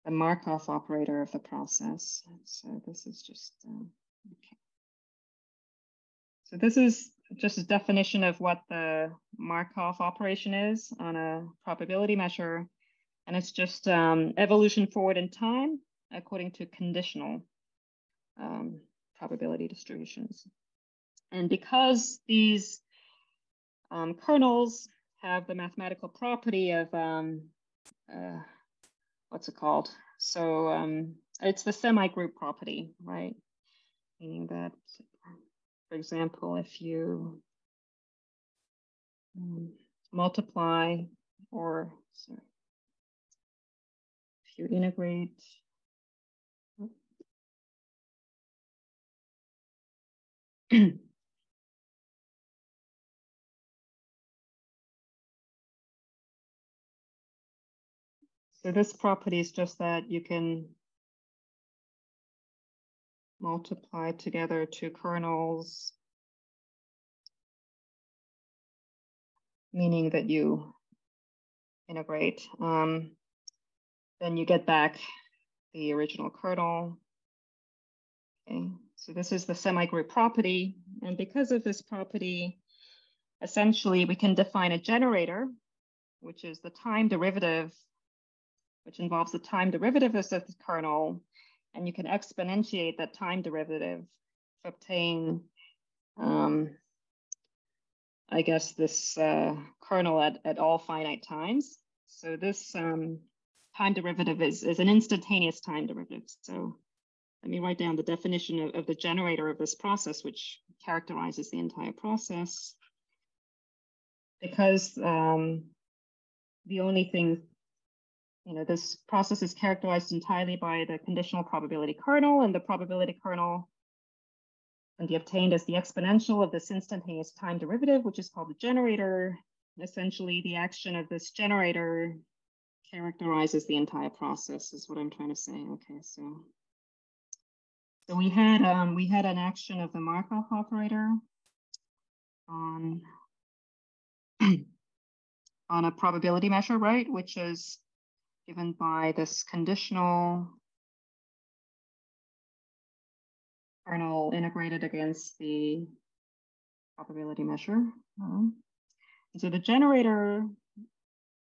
the Markov operator of the process. So this is just, um, okay. So this is just a definition of what the Markov operation is on a probability measure. And it's just um, evolution forward in time according to conditional um, probability distributions. And because these um, kernels have the mathematical property of um, uh, what's it called? So um, it's the semi-group property, right? Meaning that, for example, if you um, multiply or sorry, if you integrate So this property is just that you can multiply together two kernels, meaning that you integrate, um, then you get back the original kernel. Okay, so this is the semi-group property. And because of this property, essentially we can define a generator, which is the time derivative, which involves the time derivative of the kernel. And you can exponentiate that time derivative to obtain, um, I guess, this uh, kernel at, at all finite times. So this um, time derivative is, is an instantaneous time derivative. So let me write down the definition of, of the generator of this process, which characterizes the entire process. Because um, the only thing, you know, this process is characterized entirely by the conditional probability kernel, and the probability kernel can be obtained as the exponential of this instantaneous time derivative, which is called the generator. Essentially, the action of this generator characterizes the entire process is what I'm trying to say. Okay, so so we had um, we had an action of the Markov operator on on a probability measure, right, which is given by this conditional kernel integrated against the probability measure. Um, so the generator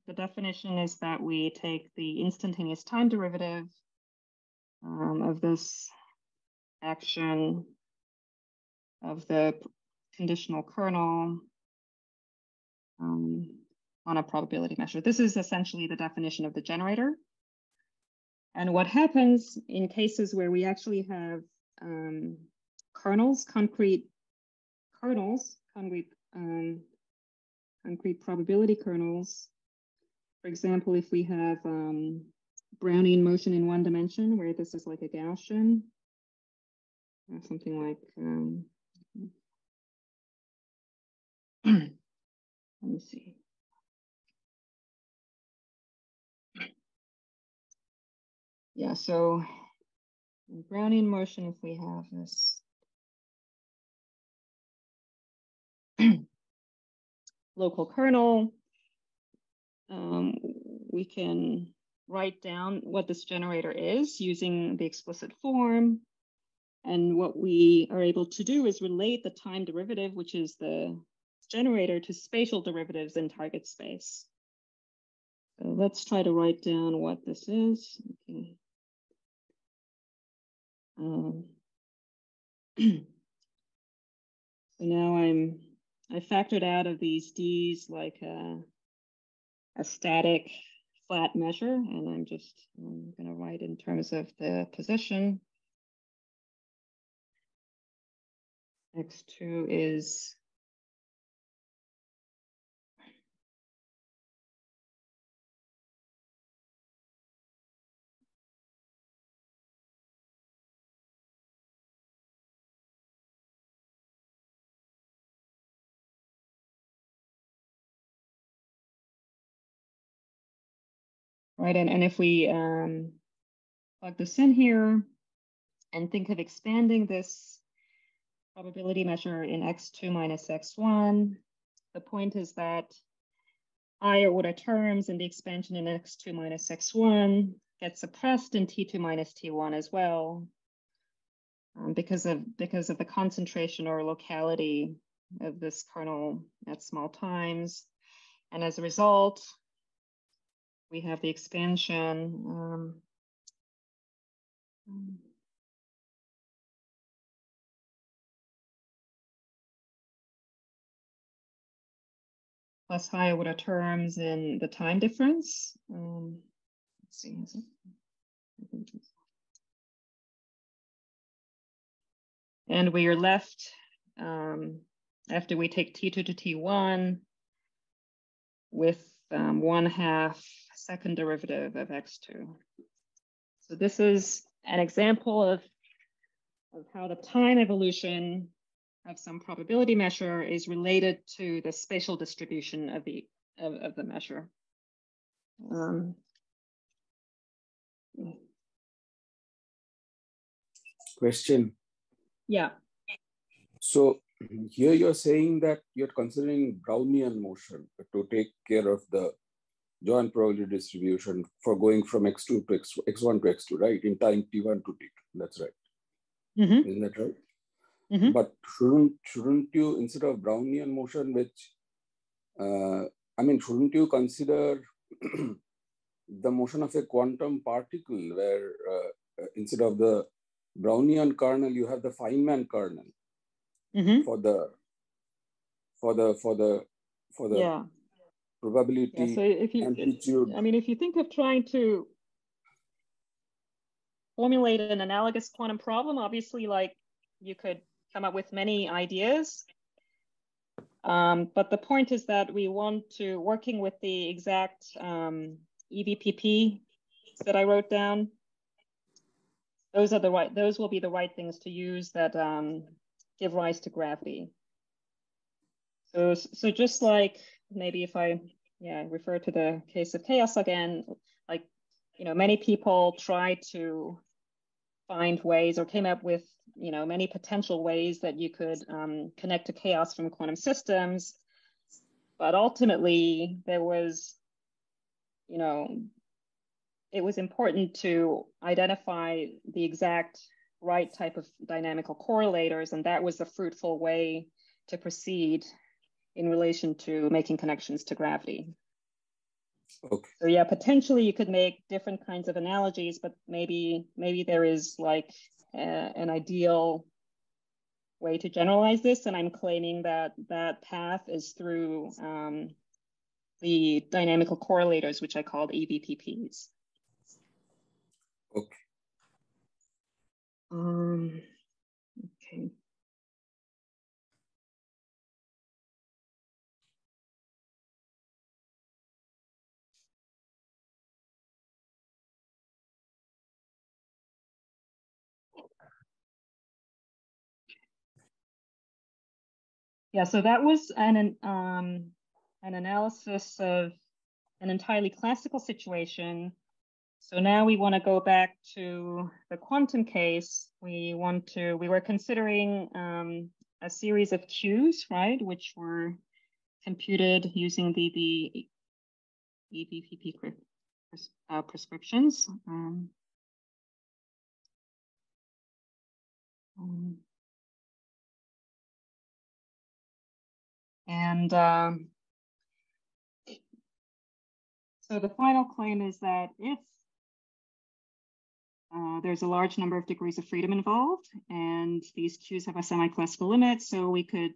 the definition is that we take the instantaneous time derivative um, of this action of the conditional kernel um, on a probability measure. This is essentially the definition of the generator. And what happens in cases where we actually have um, kernels, concrete kernels, concrete, um, concrete probability kernels for example, if we have um, Brownian motion in one dimension, where this is like a Gaussian, something like, um, let me see. Yeah, so in Brownian motion, if we have this local kernel, um, we can write down what this generator is using the explicit form. And what we are able to do is relate the time derivative, which is the generator, to spatial derivatives in target space. So let's try to write down what this is. Okay. Um, so now I'm, I factored out of these D's like uh, a static flat measure, and I'm just I'm going to write in terms of the position. X2 is right? And, and if we um, plug this in here and think of expanding this probability measure in x2 minus x1, the point is that higher order terms in the expansion in x2 minus x1 get suppressed in t2 minus t1 as well um, because of because of the concentration or locality of this kernel at small times. And as a result, we have the expansion. Um, plus higher order terms in the time difference. Um, let's see? And we are left, um, after we take T2 to T1, with um, one half second derivative of x2. So this is an example of, of how the time evolution of some probability measure is related to the spatial distribution of the of, of the measure. Um, Question. Yeah. So here you're saying that you're considering Brownian motion to take care of the joint probability distribution for going from x2 to x, x1 to x2, right? In time t1 to t2. That's right. Mhm. Isn't that right? Mhm. But shouldn't shouldn't you instead of Brownian motion, which uh, I mean, shouldn't you consider the motion of a quantum particle, where uh, instead of the Brownian kernel, you have the Feynman kernel Mhm. for the for the for the for the Yeah. Probability Yeah. So if you, amplitude. I mean, if you think of trying to formulate an analogous quantum problem, obviously, like you could come up with many ideas. Um, but the point is that we want to, working with the exact um, EVPP that I wrote down, those are the right, those will be the right things to use that um, give rise to gravity. So, so just like maybe if I, yeah, refer to the case of chaos again, like, you know, many people try to find ways or came up with, you know, many potential ways that you could um, connect to chaos from quantum systems. But ultimately, there was, you know, it was important to identify the exact right type of dynamical correlators, and that was a fruitful way to proceed in relation to making connections to gravity. Okay. So yeah, potentially you could make different kinds of analogies, but maybe maybe there is like a, an ideal way to generalize this, and I'm claiming that that path is through um, the dynamical correlators, which I called EVPPs. Okay. Um, okay. Yeah, so that was an um, an analysis of an entirely classical situation. So now we want to go back to the quantum case. We want to, we were considering um, a series of Qs, right, which were computed using the, the EVPP pres uh, prescriptions. Um, um, And um, so the final claim is that if uh, there's a large number of degrees of freedom involved, and these Qs have a semi-classical limit, so we could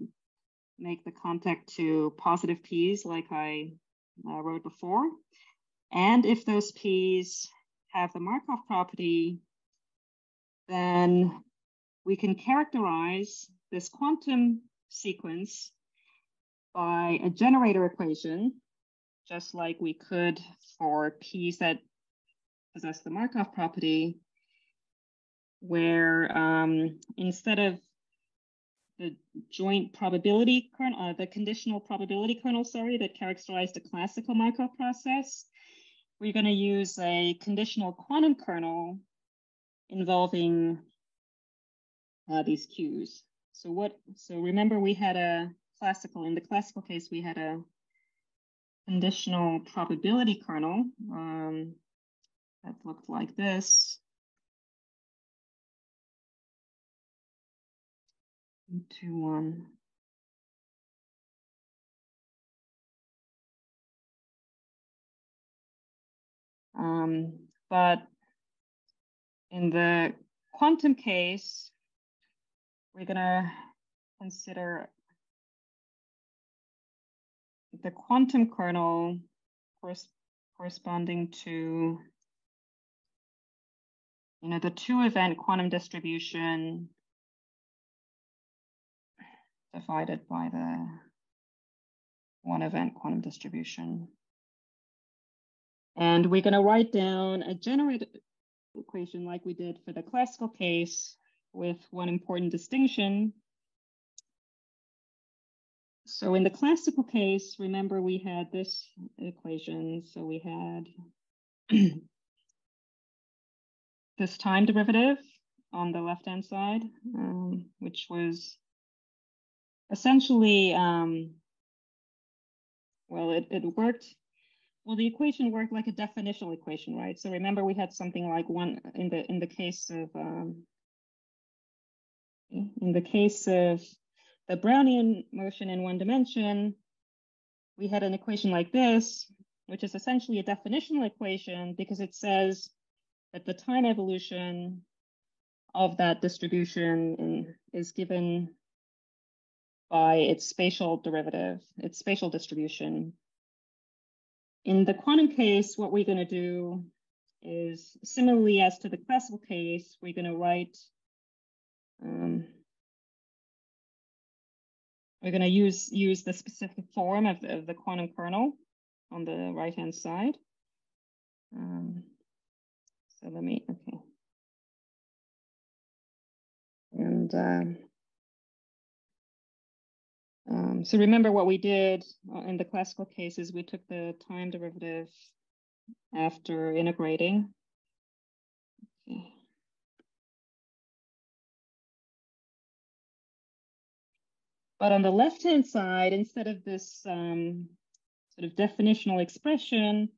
make the contact to positive P's like I uh, wrote before. And if those P's have the Markov property, then we can characterize this quantum sequence by a generator equation, just like we could for P's that possess the Markov property, where um, instead of the joint probability kernel, uh, the conditional probability kernel, sorry, that characterized the classical Markov process, we're going to use a conditional quantum kernel involving uh, these Qs. So what? So remember, we had a classical, in the classical case, we had a conditional probability kernel um, that looked like this. Two, one. Um, but in the quantum case, we're gonna consider the quantum kernel corresponding to you know the two event quantum distribution divided by the one event quantum distribution. And we're going to write down a generated equation like we did for the classical case with one important distinction so in the classical case, remember we had this equation. So we had this time derivative on the left-hand side, um, which was essentially, um, well, it, it worked well, the equation worked like a definitional equation, right? So remember we had something like one in the in the case of um, in the case of the Brownian motion in one dimension, we had an equation like this, which is essentially a definitional equation because it says that the time evolution of that distribution in, is given by its spatial derivative, its spatial distribution. In the quantum case, what we're going to do is similarly as to the classical case, we're going to write um, we're going to use, use the specific form of, of the quantum kernel on the right-hand side. Um, so let me, okay. And um, um, so remember what we did uh, in the classical cases, we took the time derivative after integrating. But on the left-hand side, instead of this um, sort of definitional expression,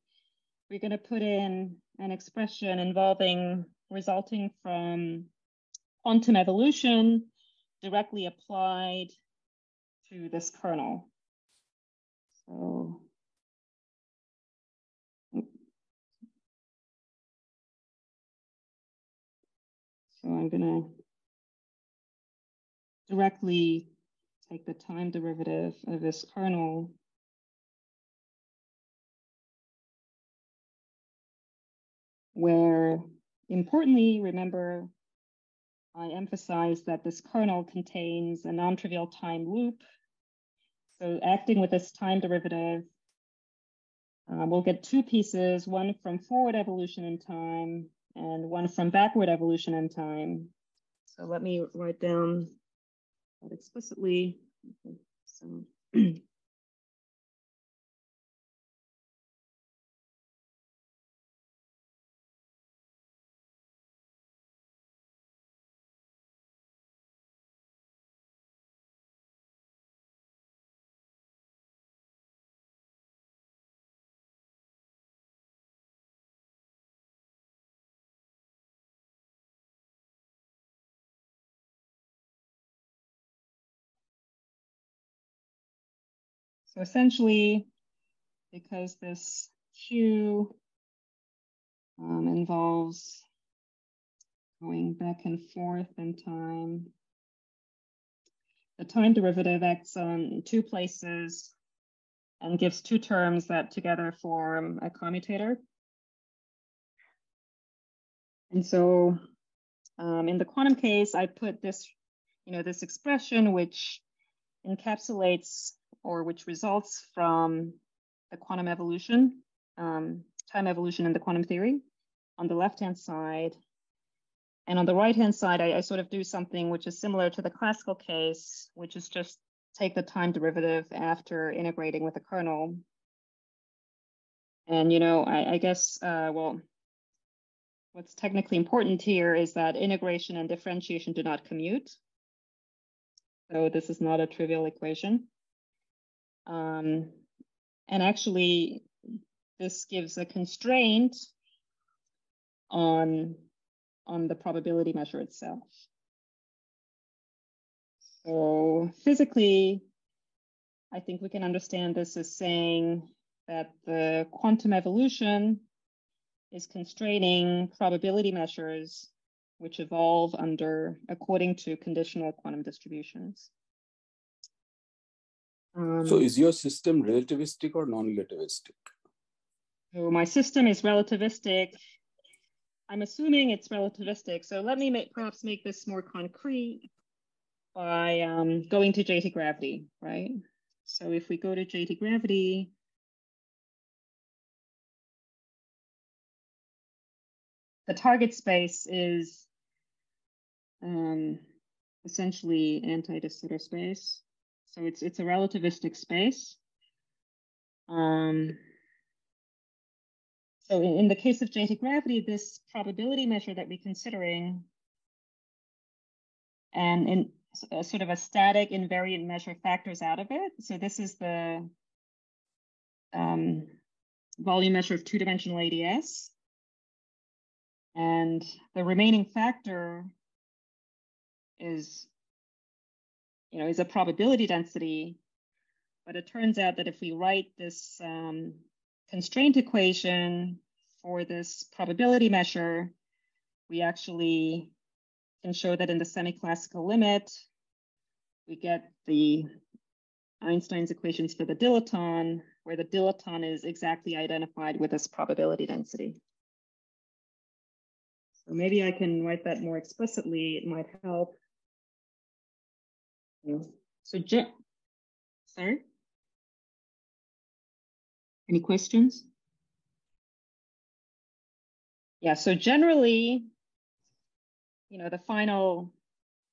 we're going to put in an expression involving resulting from quantum evolution directly applied to this kernel. So So I'm going to directly take the time derivative of this kernel where importantly, remember, I emphasize that this kernel contains a non-trivial time loop. So acting with this time derivative, uh, we'll get two pieces, one from forward evolution in time and one from backward evolution in time. So let me write down explicitly. Okay, so So essentially, because this Q um, involves going back and forth in time, the time derivative acts on two places and gives two terms that together form a commutator. And so um, in the quantum case, I put this, you know, this expression which encapsulates or which results from the quantum evolution, um, time evolution in the quantum theory on the left-hand side. And on the right-hand side, I, I, sort of do something which is similar to the classical case, which is just take the time derivative after integrating with the kernel. And, you know, I, I guess, uh, well, what's technically important here is that integration and differentiation do not commute. So this is not a trivial equation. Um, and actually, this gives a constraint on, on the probability measure itself. So physically, I think we can understand this as saying that the quantum evolution is constraining probability measures which evolve under according to conditional quantum distributions. Um, so is your system relativistic or non-relativistic? So my system is relativistic. I'm assuming it's relativistic. So let me make, perhaps make this more concrete by um, going to JT gravity, right? So if we go to JT gravity, the target space is um, essentially anti-de Sitter space. So it's it's a relativistic space. Um, so in, in the case of JT gravity, this probability measure that we're considering and in a sort of a static invariant measure factors out of it. So this is the um, volume measure of two-dimensional ADS. And the remaining factor is, you know, is a probability density. But it turns out that if we write this um, constraint equation for this probability measure, we actually can show that in the semi-classical limit, we get the Einstein's equations for the dilaton, where the dilaton is exactly identified with this probability density. So maybe I can write that more explicitly, it might help. So, sorry? Any questions? Yeah, so generally, you know, the final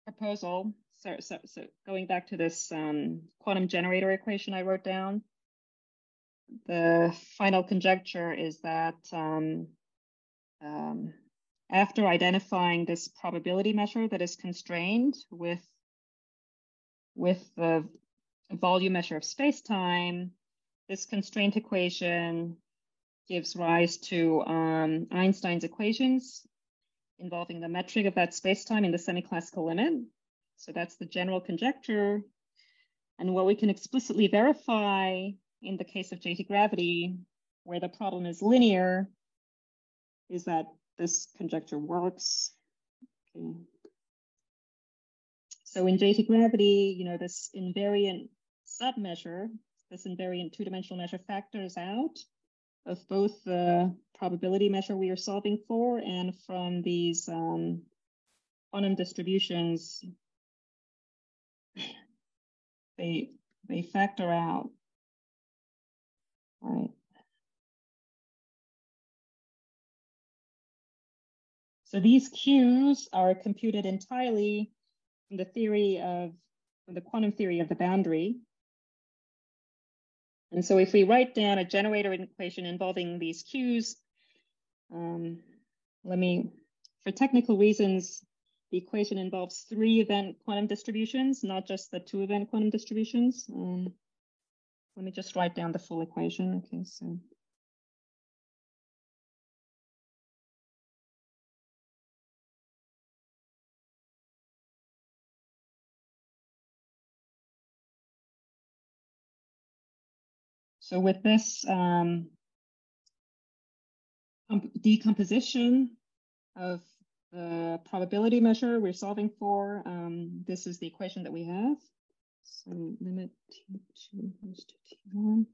proposal, so, so, so going back to this um, quantum generator equation I wrote down, the final conjecture is that um, um, after identifying this probability measure that is constrained with, with the volume measure of space-time, this constraint equation gives rise to um, Einstein's equations involving the metric of that spacetime in the semi-classical limit. So that's the general conjecture. And what we can explicitly verify in the case of JT gravity, where the problem is linear, is that this conjecture works. Okay. So in JT gravity, you know, this invariant submeasure, this invariant two-dimensional measure factors out of both the probability measure we are solving for and from these um, quantum distributions, they, they factor out, right? So these Qs are computed entirely from the theory of, the quantum theory of the boundary. And so if we write down a generator equation involving these Qs, um, let me, for technical reasons, the equation involves three event quantum distributions, not just the two event quantum distributions. Um, let me just write down the full equation. Okay, so. So with this um, decomposition of the probability measure we're solving for, um, this is the equation that we have. So limit T2 goes to T1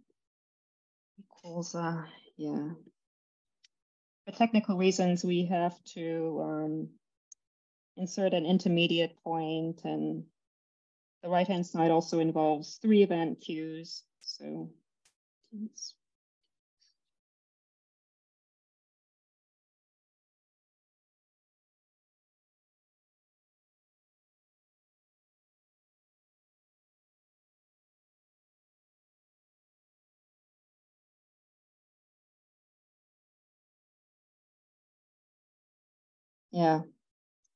equals, uh, yeah. For technical reasons, we have to um, insert an intermediate point and the right-hand side also involves three event Qs. So please. Yeah.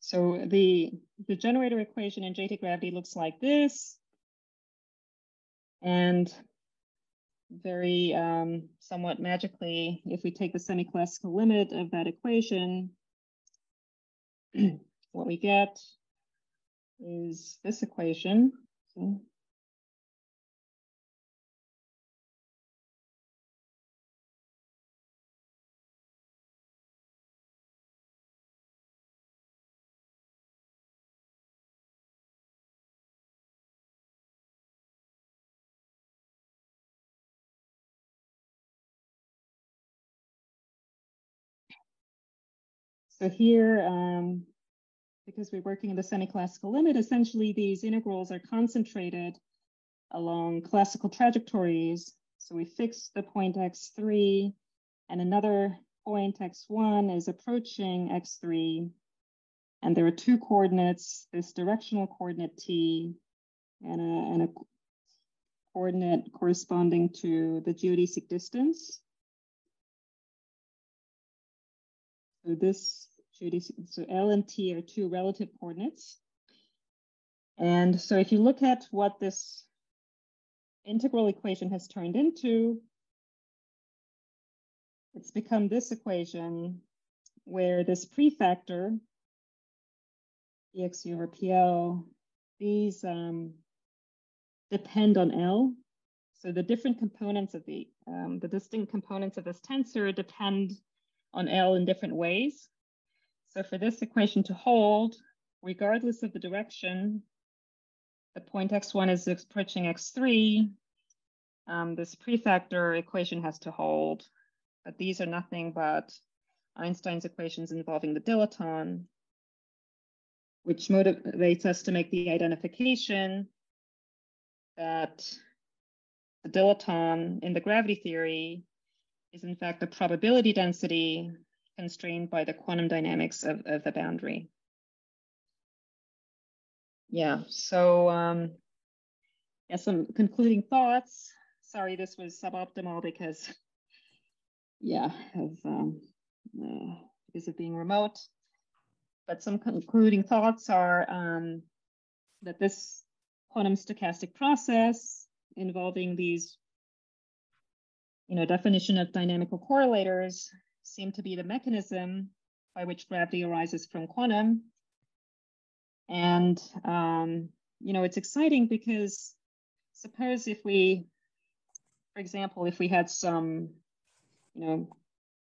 So the the generator equation in JT gravity looks like this. And very um, somewhat magically, if we take the semi-classical limit of that equation, what we get is this equation. So here, um, because we're working in the semi-classical limit, essentially these integrals are concentrated along classical trajectories. So we fix the point x3 and another point x1 is approaching x3. And there are two coordinates, this directional coordinate t and a, and a coordinate corresponding to the geodesic distance. So this so L and T are two relative coordinates. And so if you look at what this integral equation has turned into, it's become this equation where this prefactor, dx over pl, these um, depend on L. So the different components of the, um, the distinct components of this tensor depend on L in different ways. So for this equation to hold, regardless of the direction, the point x1 is approaching x3, um, this prefactor equation has to hold. But these are nothing but Einstein's equations involving the dilaton, which motivates us to make the identification that the dilaton in the gravity theory is in fact the probability density constrained by the quantum dynamics of, of the boundary. Yeah, so um, yeah, some concluding thoughts. Sorry, this was suboptimal because, yeah, of um, uh, because of being remote. But some concluding thoughts are um, that this quantum stochastic process involving these, you know, definition of dynamical correlators seem to be the mechanism by which gravity arises from quantum. And, um, you know, it's exciting because suppose if we, for example, if we had some, you know,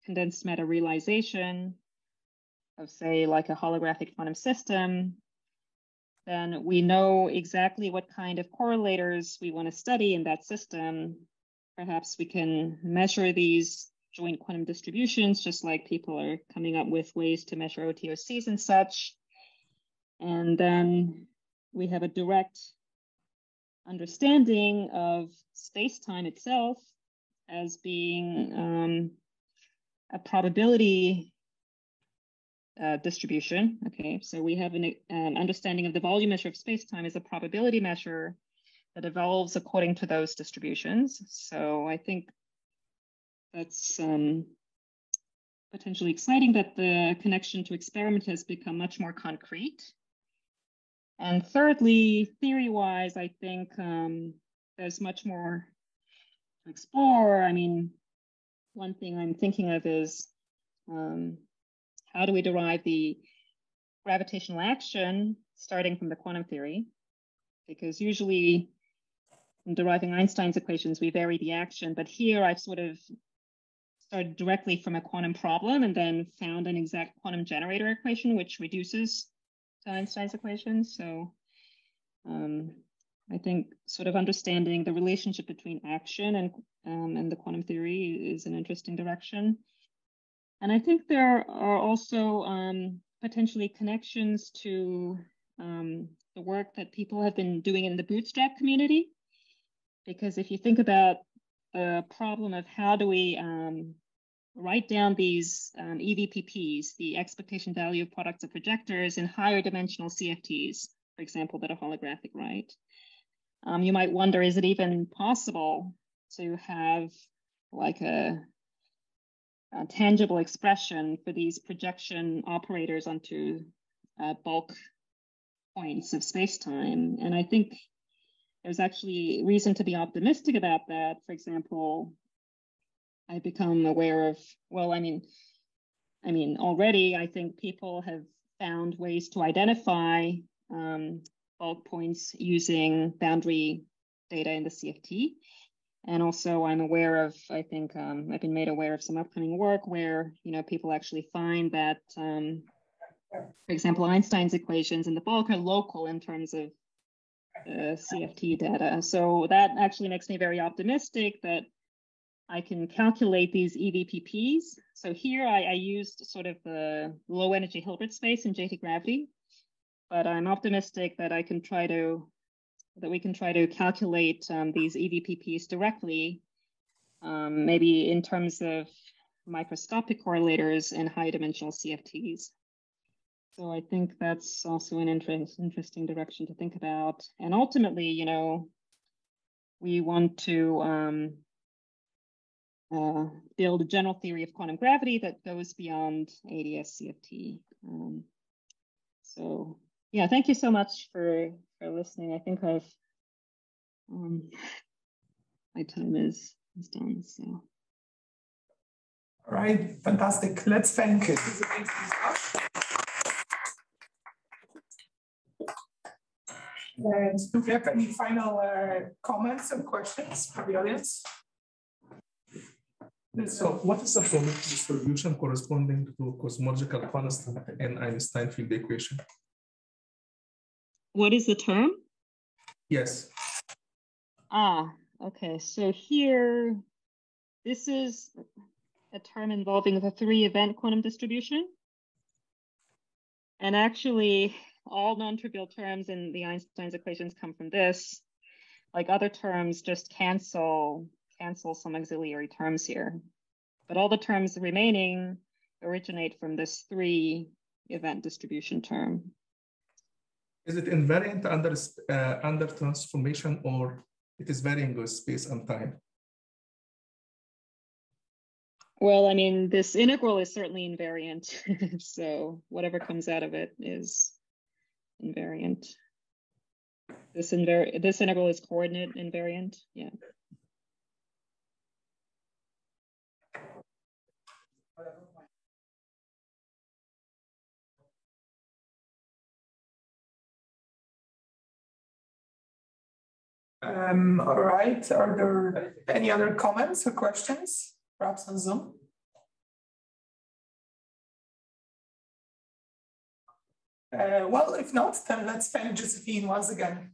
condensed matter realization of say like a holographic quantum system, then we know exactly what kind of correlators we want to study in that system. Perhaps we can measure these joint quantum distributions, just like people are coming up with ways to measure OTOCs and such. And then we have a direct understanding of space-time itself as being um, a probability uh, distribution. Okay, so we have an, an understanding of the volume measure of space-time as a probability measure that evolves according to those distributions. So I think that's um, potentially exciting that the connection to experiment has become much more concrete. And thirdly, theory-wise, I think um, there's much more to explore. I mean, one thing I'm thinking of is um, how do we derive the gravitational action starting from the quantum theory? Because usually in deriving Einstein's equations, we vary the action, but here I've sort of started directly from a quantum problem and then found an exact quantum generator equation, which reduces to Einstein's equations. So um, I think sort of understanding the relationship between action and, um, and the quantum theory is an interesting direction. And I think there are also um, potentially connections to um, the work that people have been doing in the bootstrap community. Because if you think about the problem of how do we um, write down these um, EVPPs, the expectation value of products of projectors in higher dimensional CFTs, for example, that are holographic, right? Um, you might wonder, is it even possible to have like a, a tangible expression for these projection operators onto uh, bulk points of space-time? And I think there's actually reason to be optimistic about that. For example, I become aware of, well, I mean, I mean, already I think people have found ways to identify um, bulk points using boundary data in the CFT. And also I'm aware of, I think um, I've been made aware of some upcoming work where, you know, people actually find that, um, for example, Einstein's equations in the bulk are local in terms of uh, CFT data. So that actually makes me very optimistic that I can calculate these EVPPs. So here I, I used sort of the low energy Hilbert space in JT gravity, but I'm optimistic that I can try to, that we can try to calculate um, these EVPPs directly, um, maybe in terms of microscopic correlators in high dimensional CFTs. So I think that's also an interest, interesting direction to think about. And ultimately, you know, we want to um, uh, build a general theory of quantum gravity that goes beyond ADS CFT. Um, so yeah, thank you so much for, for listening. I think I've, um, my time is, is done, so. All right, fantastic. Let's thank Josephine And do we have any final uh, comments and questions from the audience? So what is the probability distribution corresponding to cosmological constant and Einstein field equation? What is the term? Yes. Ah, okay. So here, this is a term involving the three event quantum distribution. And actually, all non-trivial terms in the Einstein's equations come from this. Like other terms just cancel, cancel some auxiliary terms here. But all the terms remaining originate from this three event distribution term. Is it invariant under, uh, under transformation or it is varying with space and time? Well, I mean, this integral is certainly invariant. so whatever comes out of it is invariant. This invar this integral is coordinate invariant. Yeah. Um, all right. Are there any other comments or questions, perhaps on Zoom? Uh, well, if not, then let's thank Josephine once again.